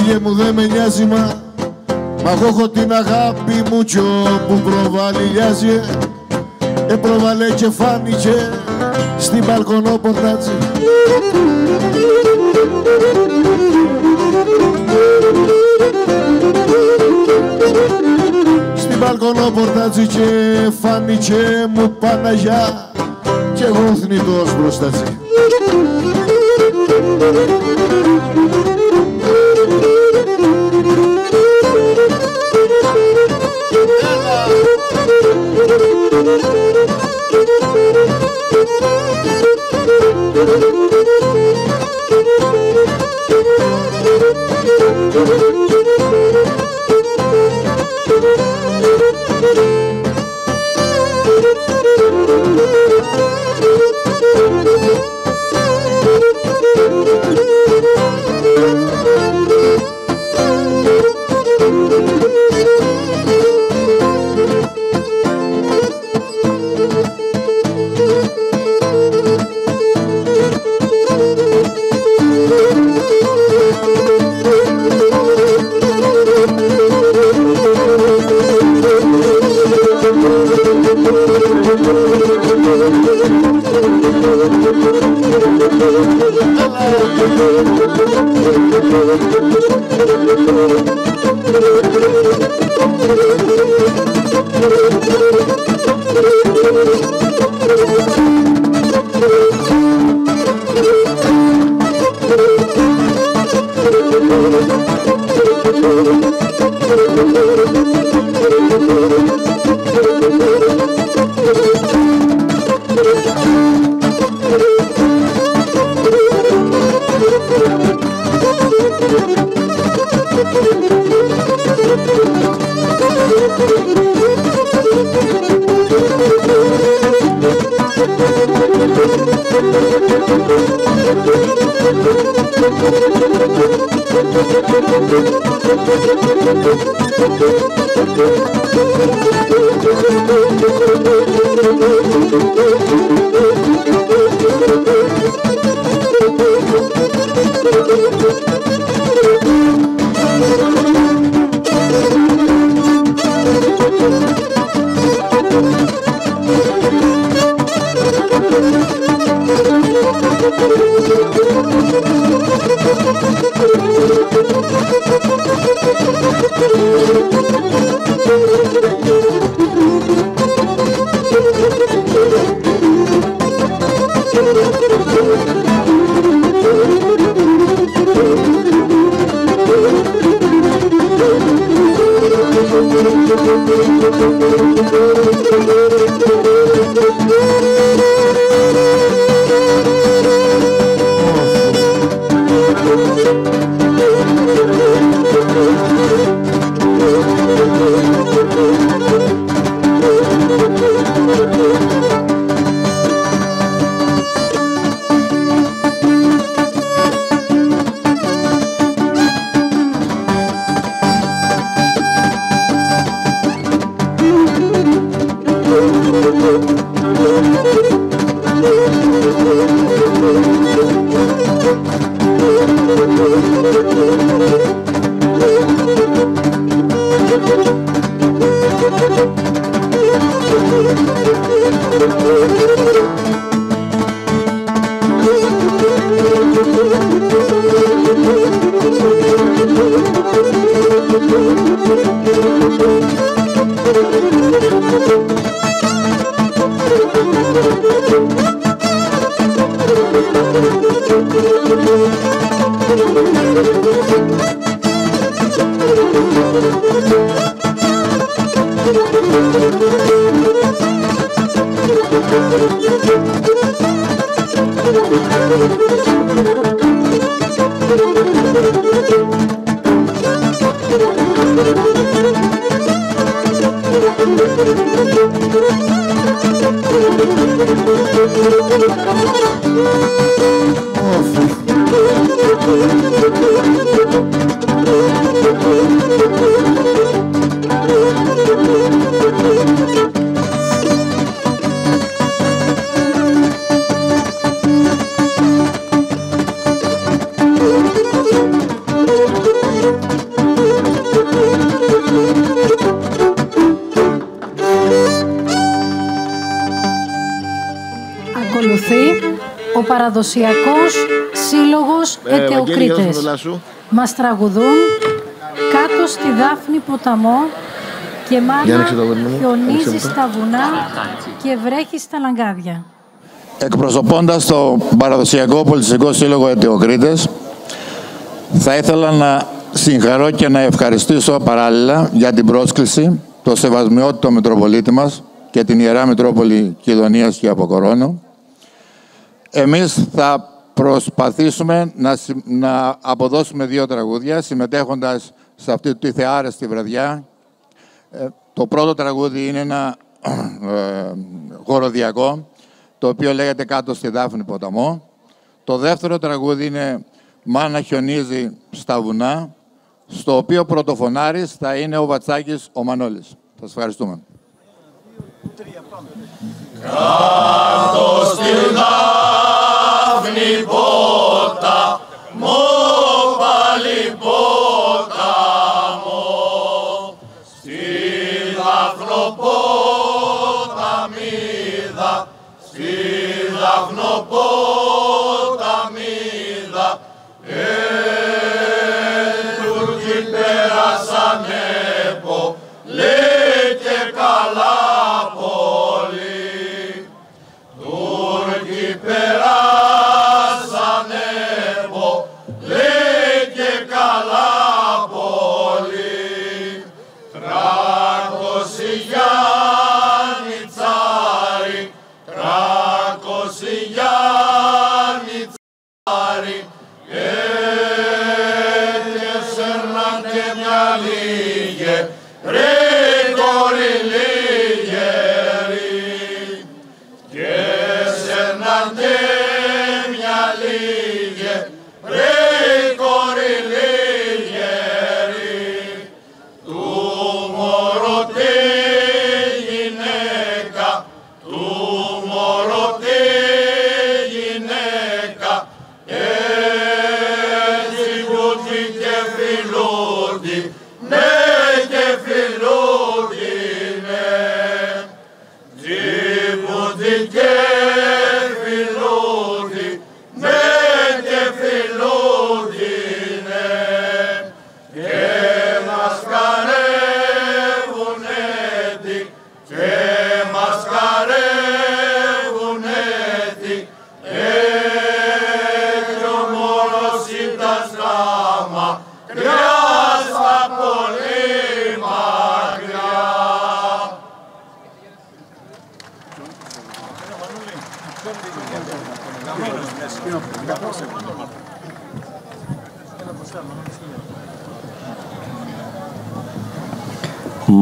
Speaker 7: Ήλιε μου με νοιάζει μα. Μα έχω την αγάπη μου κι όπου προβάλλει λιάζει ε. Ε, και φάνηκε στην μπαλκονό πορτάτσι Στην μπαλκονό πορτάτσι και φάνηκε μου Παναγιά. κι εγώ θνητός μπροστά
Speaker 1: της. Thank you. Música παραδοσιακός σύλλογος
Speaker 8: Ε, Βαγγέλη,
Speaker 1: Ετεοκρίτες.
Speaker 8: δώσε το λάσου.
Speaker 1: Μας τραγουδούν κάτω στη Δάφνη ποταμό και
Speaker 8: Για
Speaker 1: μάνα
Speaker 8: άνοιξε το γόνιμο μου. Άνοιξε
Speaker 1: χιονίζεις
Speaker 8: μου το.
Speaker 1: στα βουνά και βρέχεις στα λαγκάδια.
Speaker 9: Εκπροσωπώντας το παραδοσιακό πολιτιστικό σύλλογο Αιτιοκρίτες, θα ήθελα να συγχαρώ και να ευχαριστήσω παράλληλα για την πρόσκληση το Σεβασμιότητο Μητροπολίτη μας και την Ιερά Μητρόπολη Κιδωνίας και Αποκορώνου. Εμείς θα προσπαθήσουμε να, συ- να αποδώσουμε δύο τραγούδια συμμετέχοντας σε αυτή τη θεάρεστη βραδιά ε, το πρώτο τραγούδι είναι ένα ε, χοροδιακό, το οποίο λέγεται «Κάτω στη Δάφνη ποταμό». Το δεύτερο τραγούδι είναι «Μάνα χιονίζει στα βουνά», στο οποίο πρωτοφωνάρης θα είναι ο Βατσάκης ο Μανώλης. Σας ευχαριστούμε. Radosti, davni bota, moj.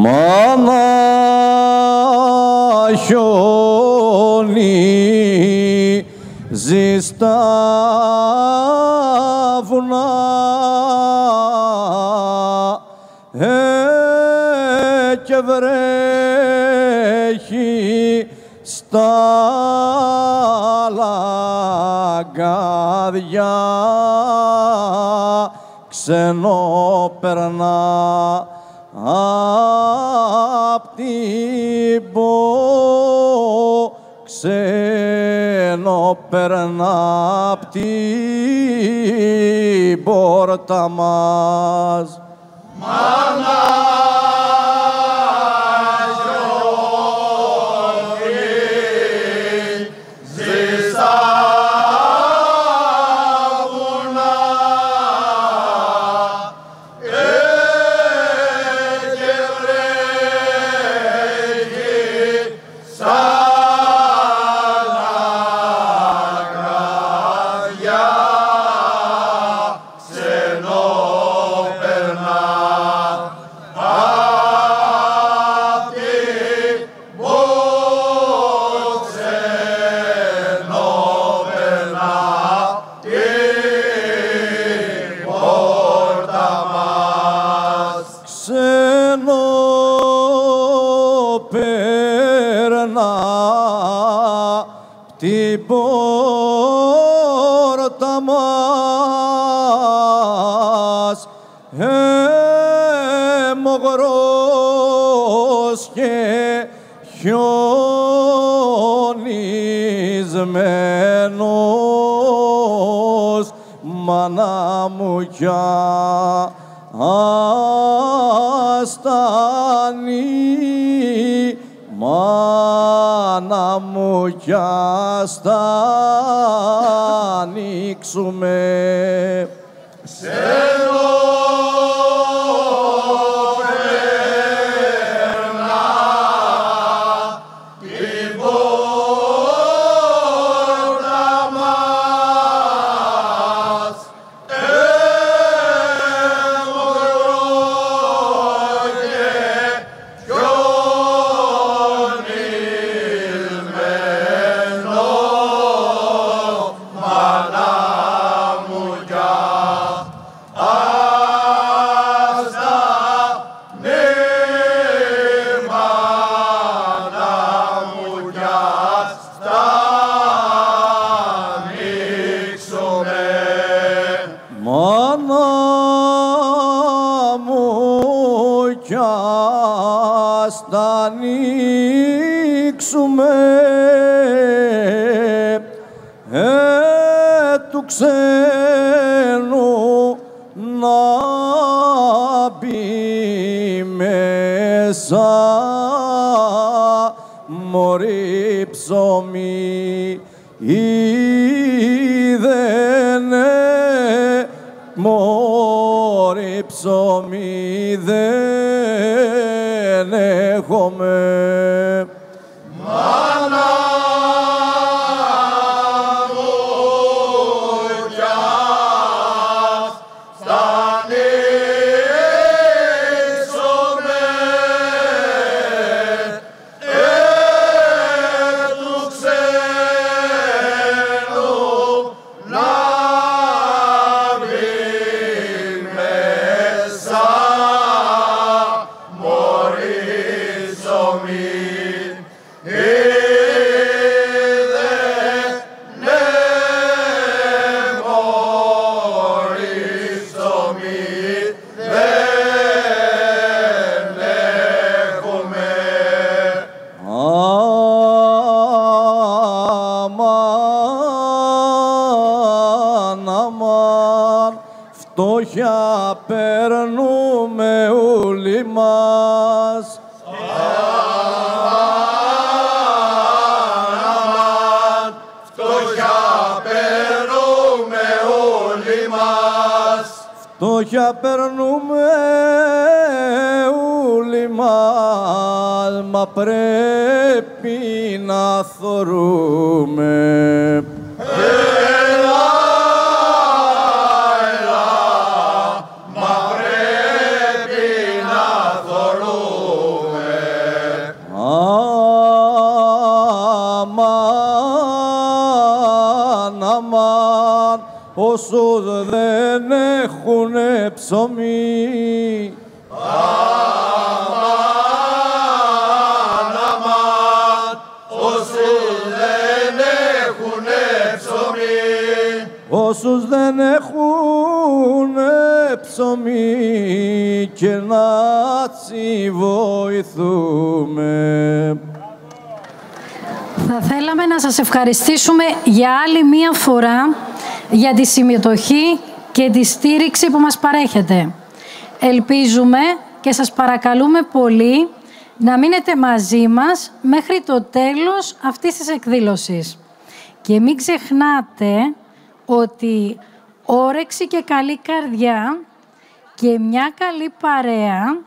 Speaker 10: Μάνα χιονίζει στα βουνά ε, και βρέχει στα λαγκάδια ξενόπερνα απ' την πό ξενόπερνα απ' την πόρτα μας. ξενοπέρνα
Speaker 1: σας ευχαριστήσουμε για άλλη μία φορά για τη συμμετοχή και τη στήριξη που μας παρέχετε. Ελπίζουμε και σας παρακαλούμε πολύ να μείνετε μαζί μας μέχρι το τέλος αυτής της εκδήλωσης. Και μην ξεχνάτε ότι όρεξη και καλή καρδιά και μια καλή παρέα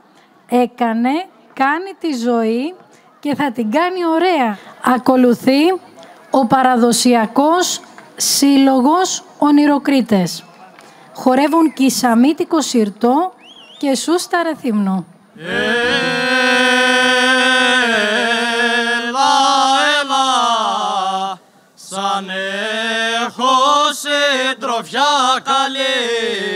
Speaker 1: έκανε, κάνει τη ζωή και θα την κάνει ωραία. Ακολουθεί ο παραδοσιακός σύλλογος ονειροκρίτες. Χορεύουν Κισαμίτικο Συρτό και Σούστα Ρεθύμνο.
Speaker 11: σαν έχω συντροφιά καλή.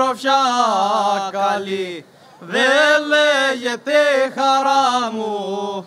Speaker 11: Συντροφιά καλή. Δεν λέγεται χαρά μου.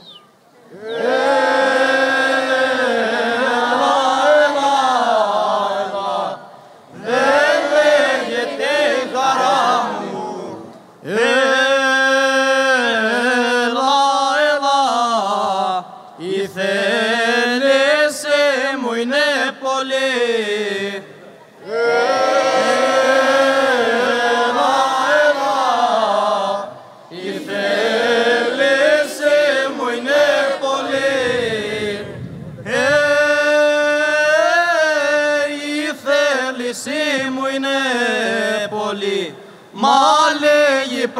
Speaker 11: Λέγει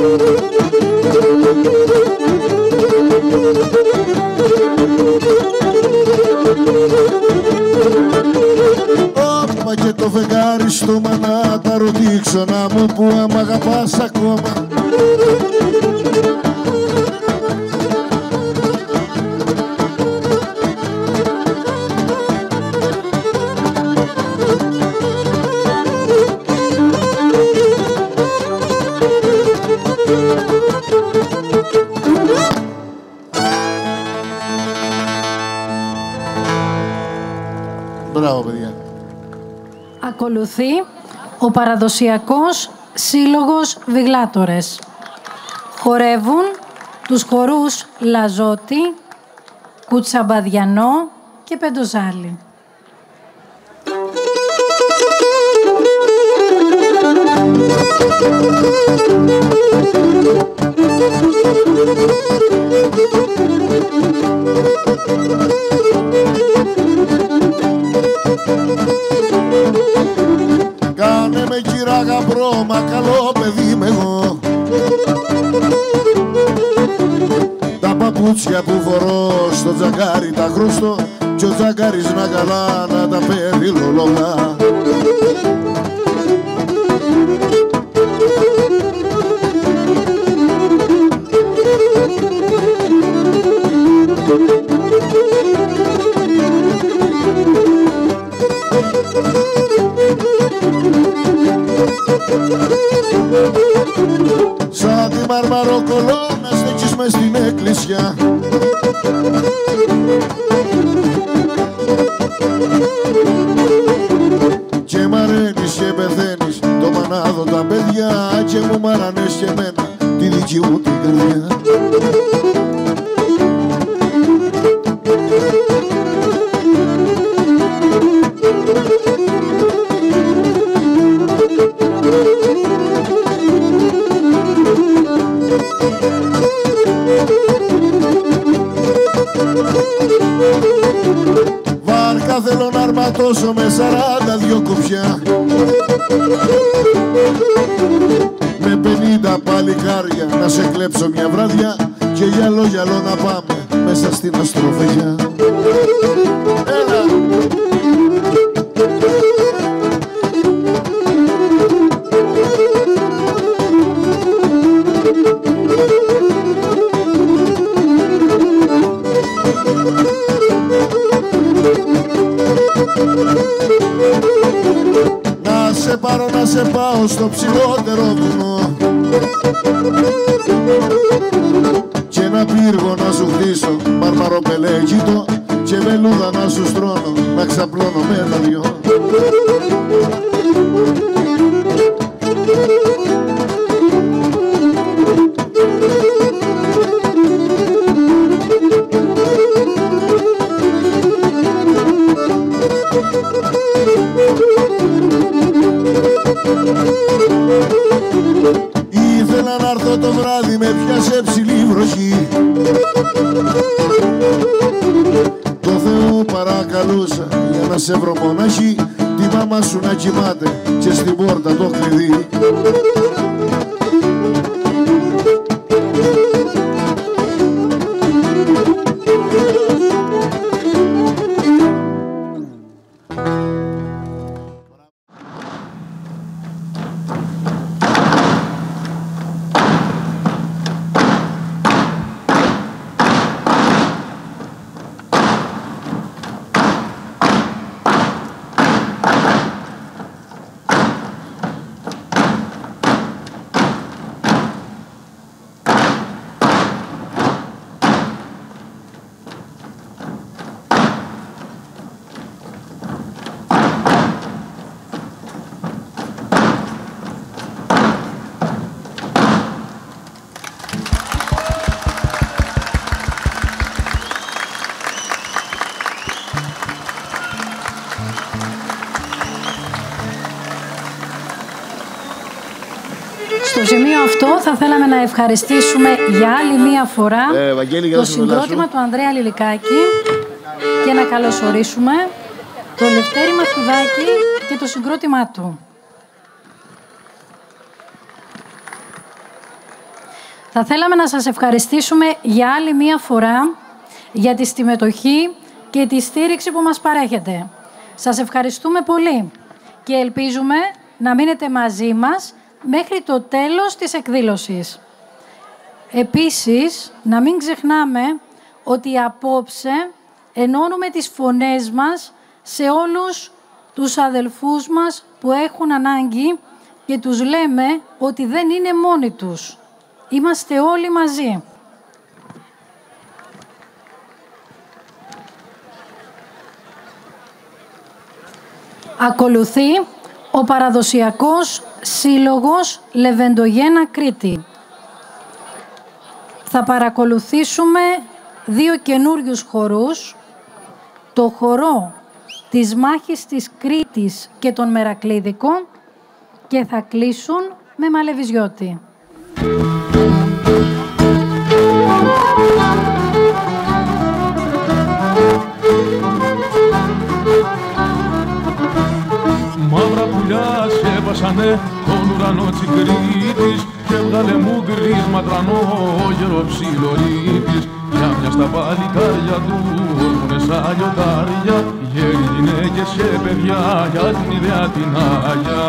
Speaker 7: Όπα και το φεγγάρι στο μανά τα ρωτήξω να μου που
Speaker 1: παραδοσιακός σύλλογος Βιγλάτορες. Χορεύουν τους χορούς Λαζότη, Κουτσαμπαδιανό και Πεντοζάλη.
Speaker 7: Κάνε κυρά γαμπρό, μα καλό παιδί είμαι εγώ. Τα παπούτσια που φορώ στο τζαγκάρι τα χρωστώ Κι ο τζαγκάρις να καλά να τα περιλολογά Σαν τη μαρμαροκολόνα στέκεις μες στην εκκλησιά. Και μαραίνεις και πεθαίνεις το μανάδο τα παιδιά Και μου μαρανές και εμένα τη δική μου την καρδιά δυο να
Speaker 1: ευχαριστήσουμε για άλλη μία φορά
Speaker 7: Ε, Βαγγέλη, για
Speaker 1: το
Speaker 7: να σου μιλάσω.
Speaker 1: συγκρότημα του Ανδρέα Λιλικάκη και να καλωσορίσουμε το Λευτέρη Μαθουδάκη και το συγκρότημά του. Θα θέλαμε να σας ευχαριστήσουμε για άλλη μία φορά για τη συμμετοχή και τη στήριξη που μας παρέχετε. Σας ευχαριστούμε πολύ και ελπίζουμε να μείνετε μαζί μας μέχρι το τέλος της εκδήλωσης. Επίσης, να μην ξεχνάμε ότι απόψε ενώνουμε τις φωνές μας σε όλους τους αδελφούς μας που έχουν ανάγκη και τους λέμε ότι δεν είναι μόνοι τους. Είμαστε όλοι μαζί. Ακολουθεί ο παραδοσιακός σύλλογος Λεβεντογένα Κρήτη. Θα παρακολουθήσουμε δύο καινούριους χορούς, το χορό της μάχης της Κρήτης και των Μερακλήδικων και θα κλείσουν με Μαλεβιζιώτη.
Speaker 12: Μαύρα πουλιά σέβασανε τον ουρανό της Κρήτης και έβγαλε μου γκρις ματρανό γερο ψιλορίτης για μια στα παλικάρια του όρμουνε σαν λιωτάρια γέροι γυναίκες και παιδιά για την ιδέα την Άγια.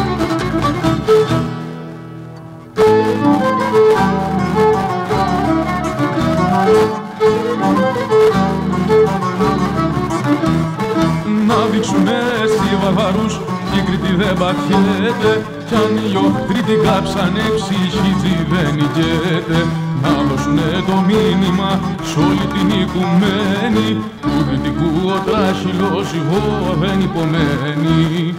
Speaker 12: Να δείξουνε στις βαρβαρούς η Κρήτη δεν παθιέται κι αν οι οχτροί την κάψανε ψυχή της δεν νικέται να δώσουνε το μήνυμα σ' όλη την οικουμένη του δυτικού ο τράχυλος εγώ δεν υπομένει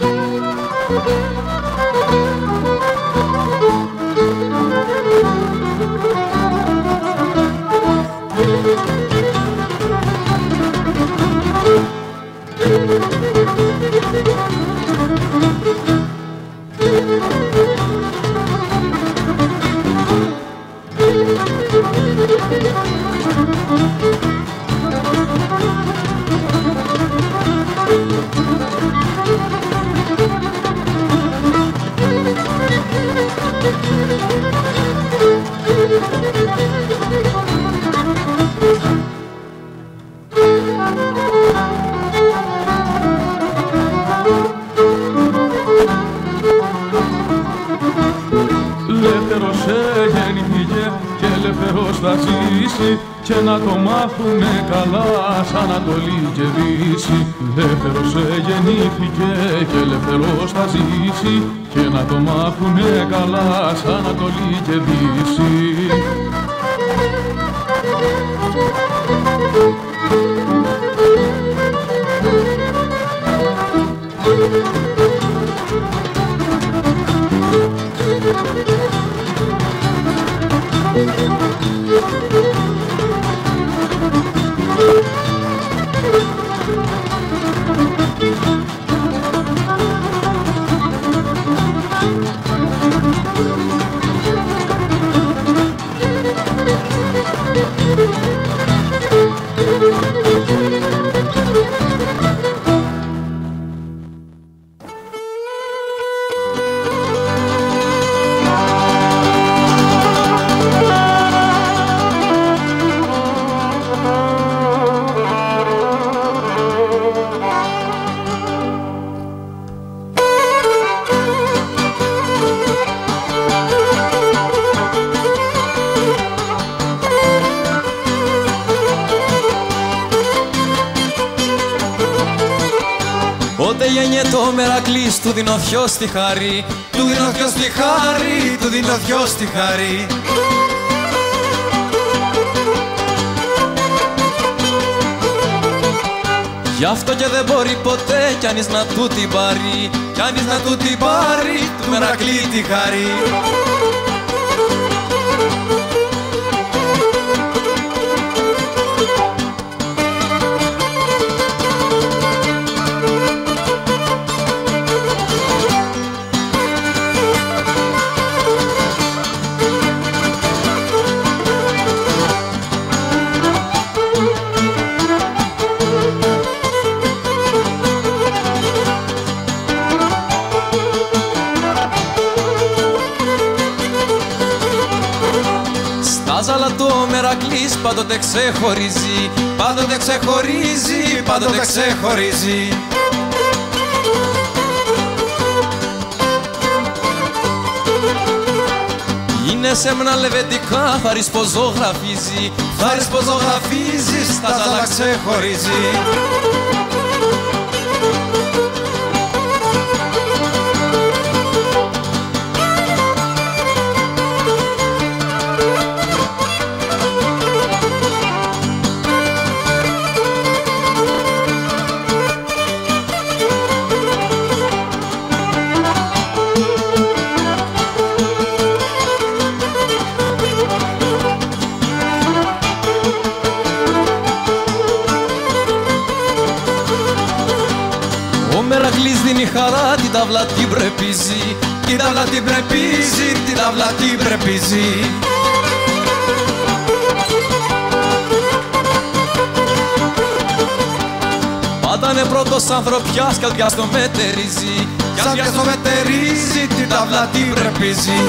Speaker 12: Ζήσει και να το μάθουνε καλά σαν Ανατολή και Δύση. Ελεύθερος γεννήθηκε και ελεύθερος θα ζήσει και να το μάθουνε καλά σαν Ανατολή και Δύση.
Speaker 13: Ότε γεννιέται ο Μερακλής του δίνω δυο στη χαρή Του δίνω δυο στη χαρή, του δίνω δυο στη χαρή Γι' αυτό και δεν μπορεί ποτέ κι ανείς να του την πάρει. Κι ανείς να του την πάρει, του Μερακλή τη χαρή πάντοτε ξεχωρίζει Πάντοτε ξεχωρίζει, πάντοτε ξεχωρίζει. Είναι σέμνα λεβεντικά, θα πως ζωγραφίζει Θα πως ζωγραφίζει, στα ζάλα ξεχωρίζει χαρά, την ταύλα την πρεπίζει Την ταύλα την πρεπίζει, την ταύλα την πρεπίζει. Πάντα είναι πρώτος ανθρωπιάς κι αδειάς το μετερίζει Κι αδειάς το μετερίζει, την ταύλα την πρεπίζει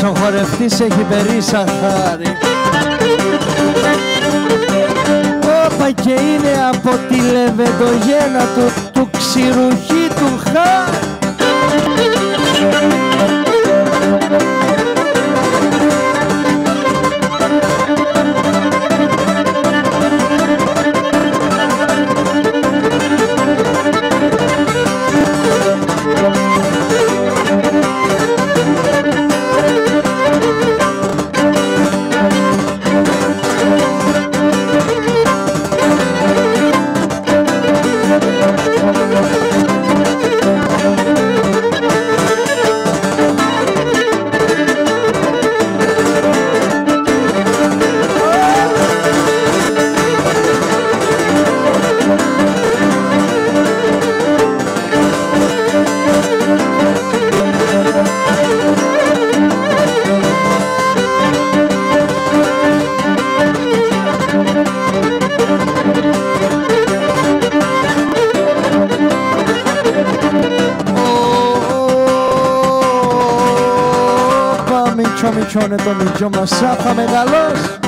Speaker 10: Πόμπυρας ο χορευτής έχει περίσα χάρη Όπα και είναι από τη λεβεντογένα του, του ξηρουχή του χάρη πιώνε το νοικιό μας θα μεγαλώσει.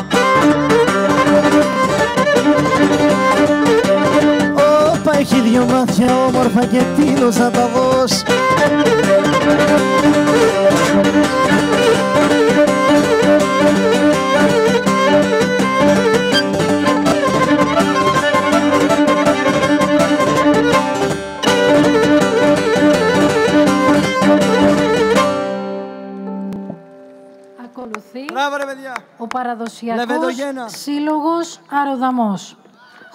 Speaker 10: Όπα έχει δυο μάτια όμορφα και τίνος να τα δώσει
Speaker 1: παραδοσιακός
Speaker 10: Λεβεντογένα.
Speaker 1: σύλλογος Αροδαμός.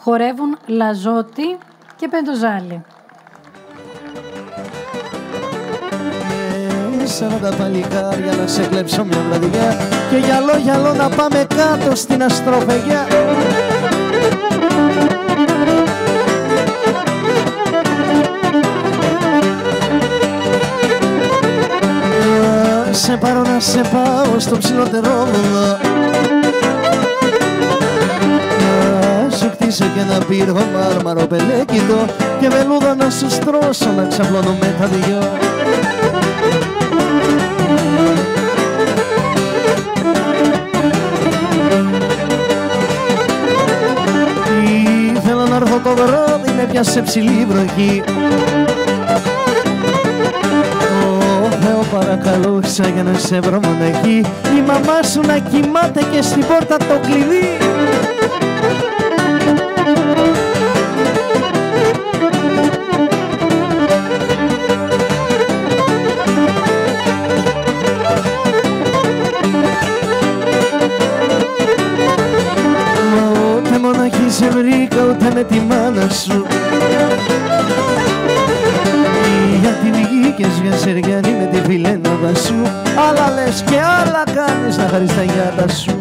Speaker 1: Χορεύουν Λαζότη και Πεντοζάλη.
Speaker 10: Ε, Σαν τα παλικάρια να σε κλέψω μια βραδιά Και γυαλό γυαλό να πάμε κάτω στην αστροφεγιά Σε πάρω να σε πάω στο ψηλότερο βουνό Να σου χτίσω και ένα πύργο μάρμαρο πελέκητο Και βελούδα να σου στρώσω να ξαπλώνουμε τα δυο. Ήθελα να έρθω το βράδυ με πιάσε ψηλή βροχή Θεό παρακαλούσα για να σε βρω μοναχή Η μαμά σου να κοιμάται και στην πόρτα το κλειδί. Ούτε μοναχή σε βρήκα ούτε με τη μάνα σου. Γιατί βγήκες για σεριάνι με τη φιλέναδα σου. Άλλα λες και άλλα κάνεις να χαρείς τα γιάτα σου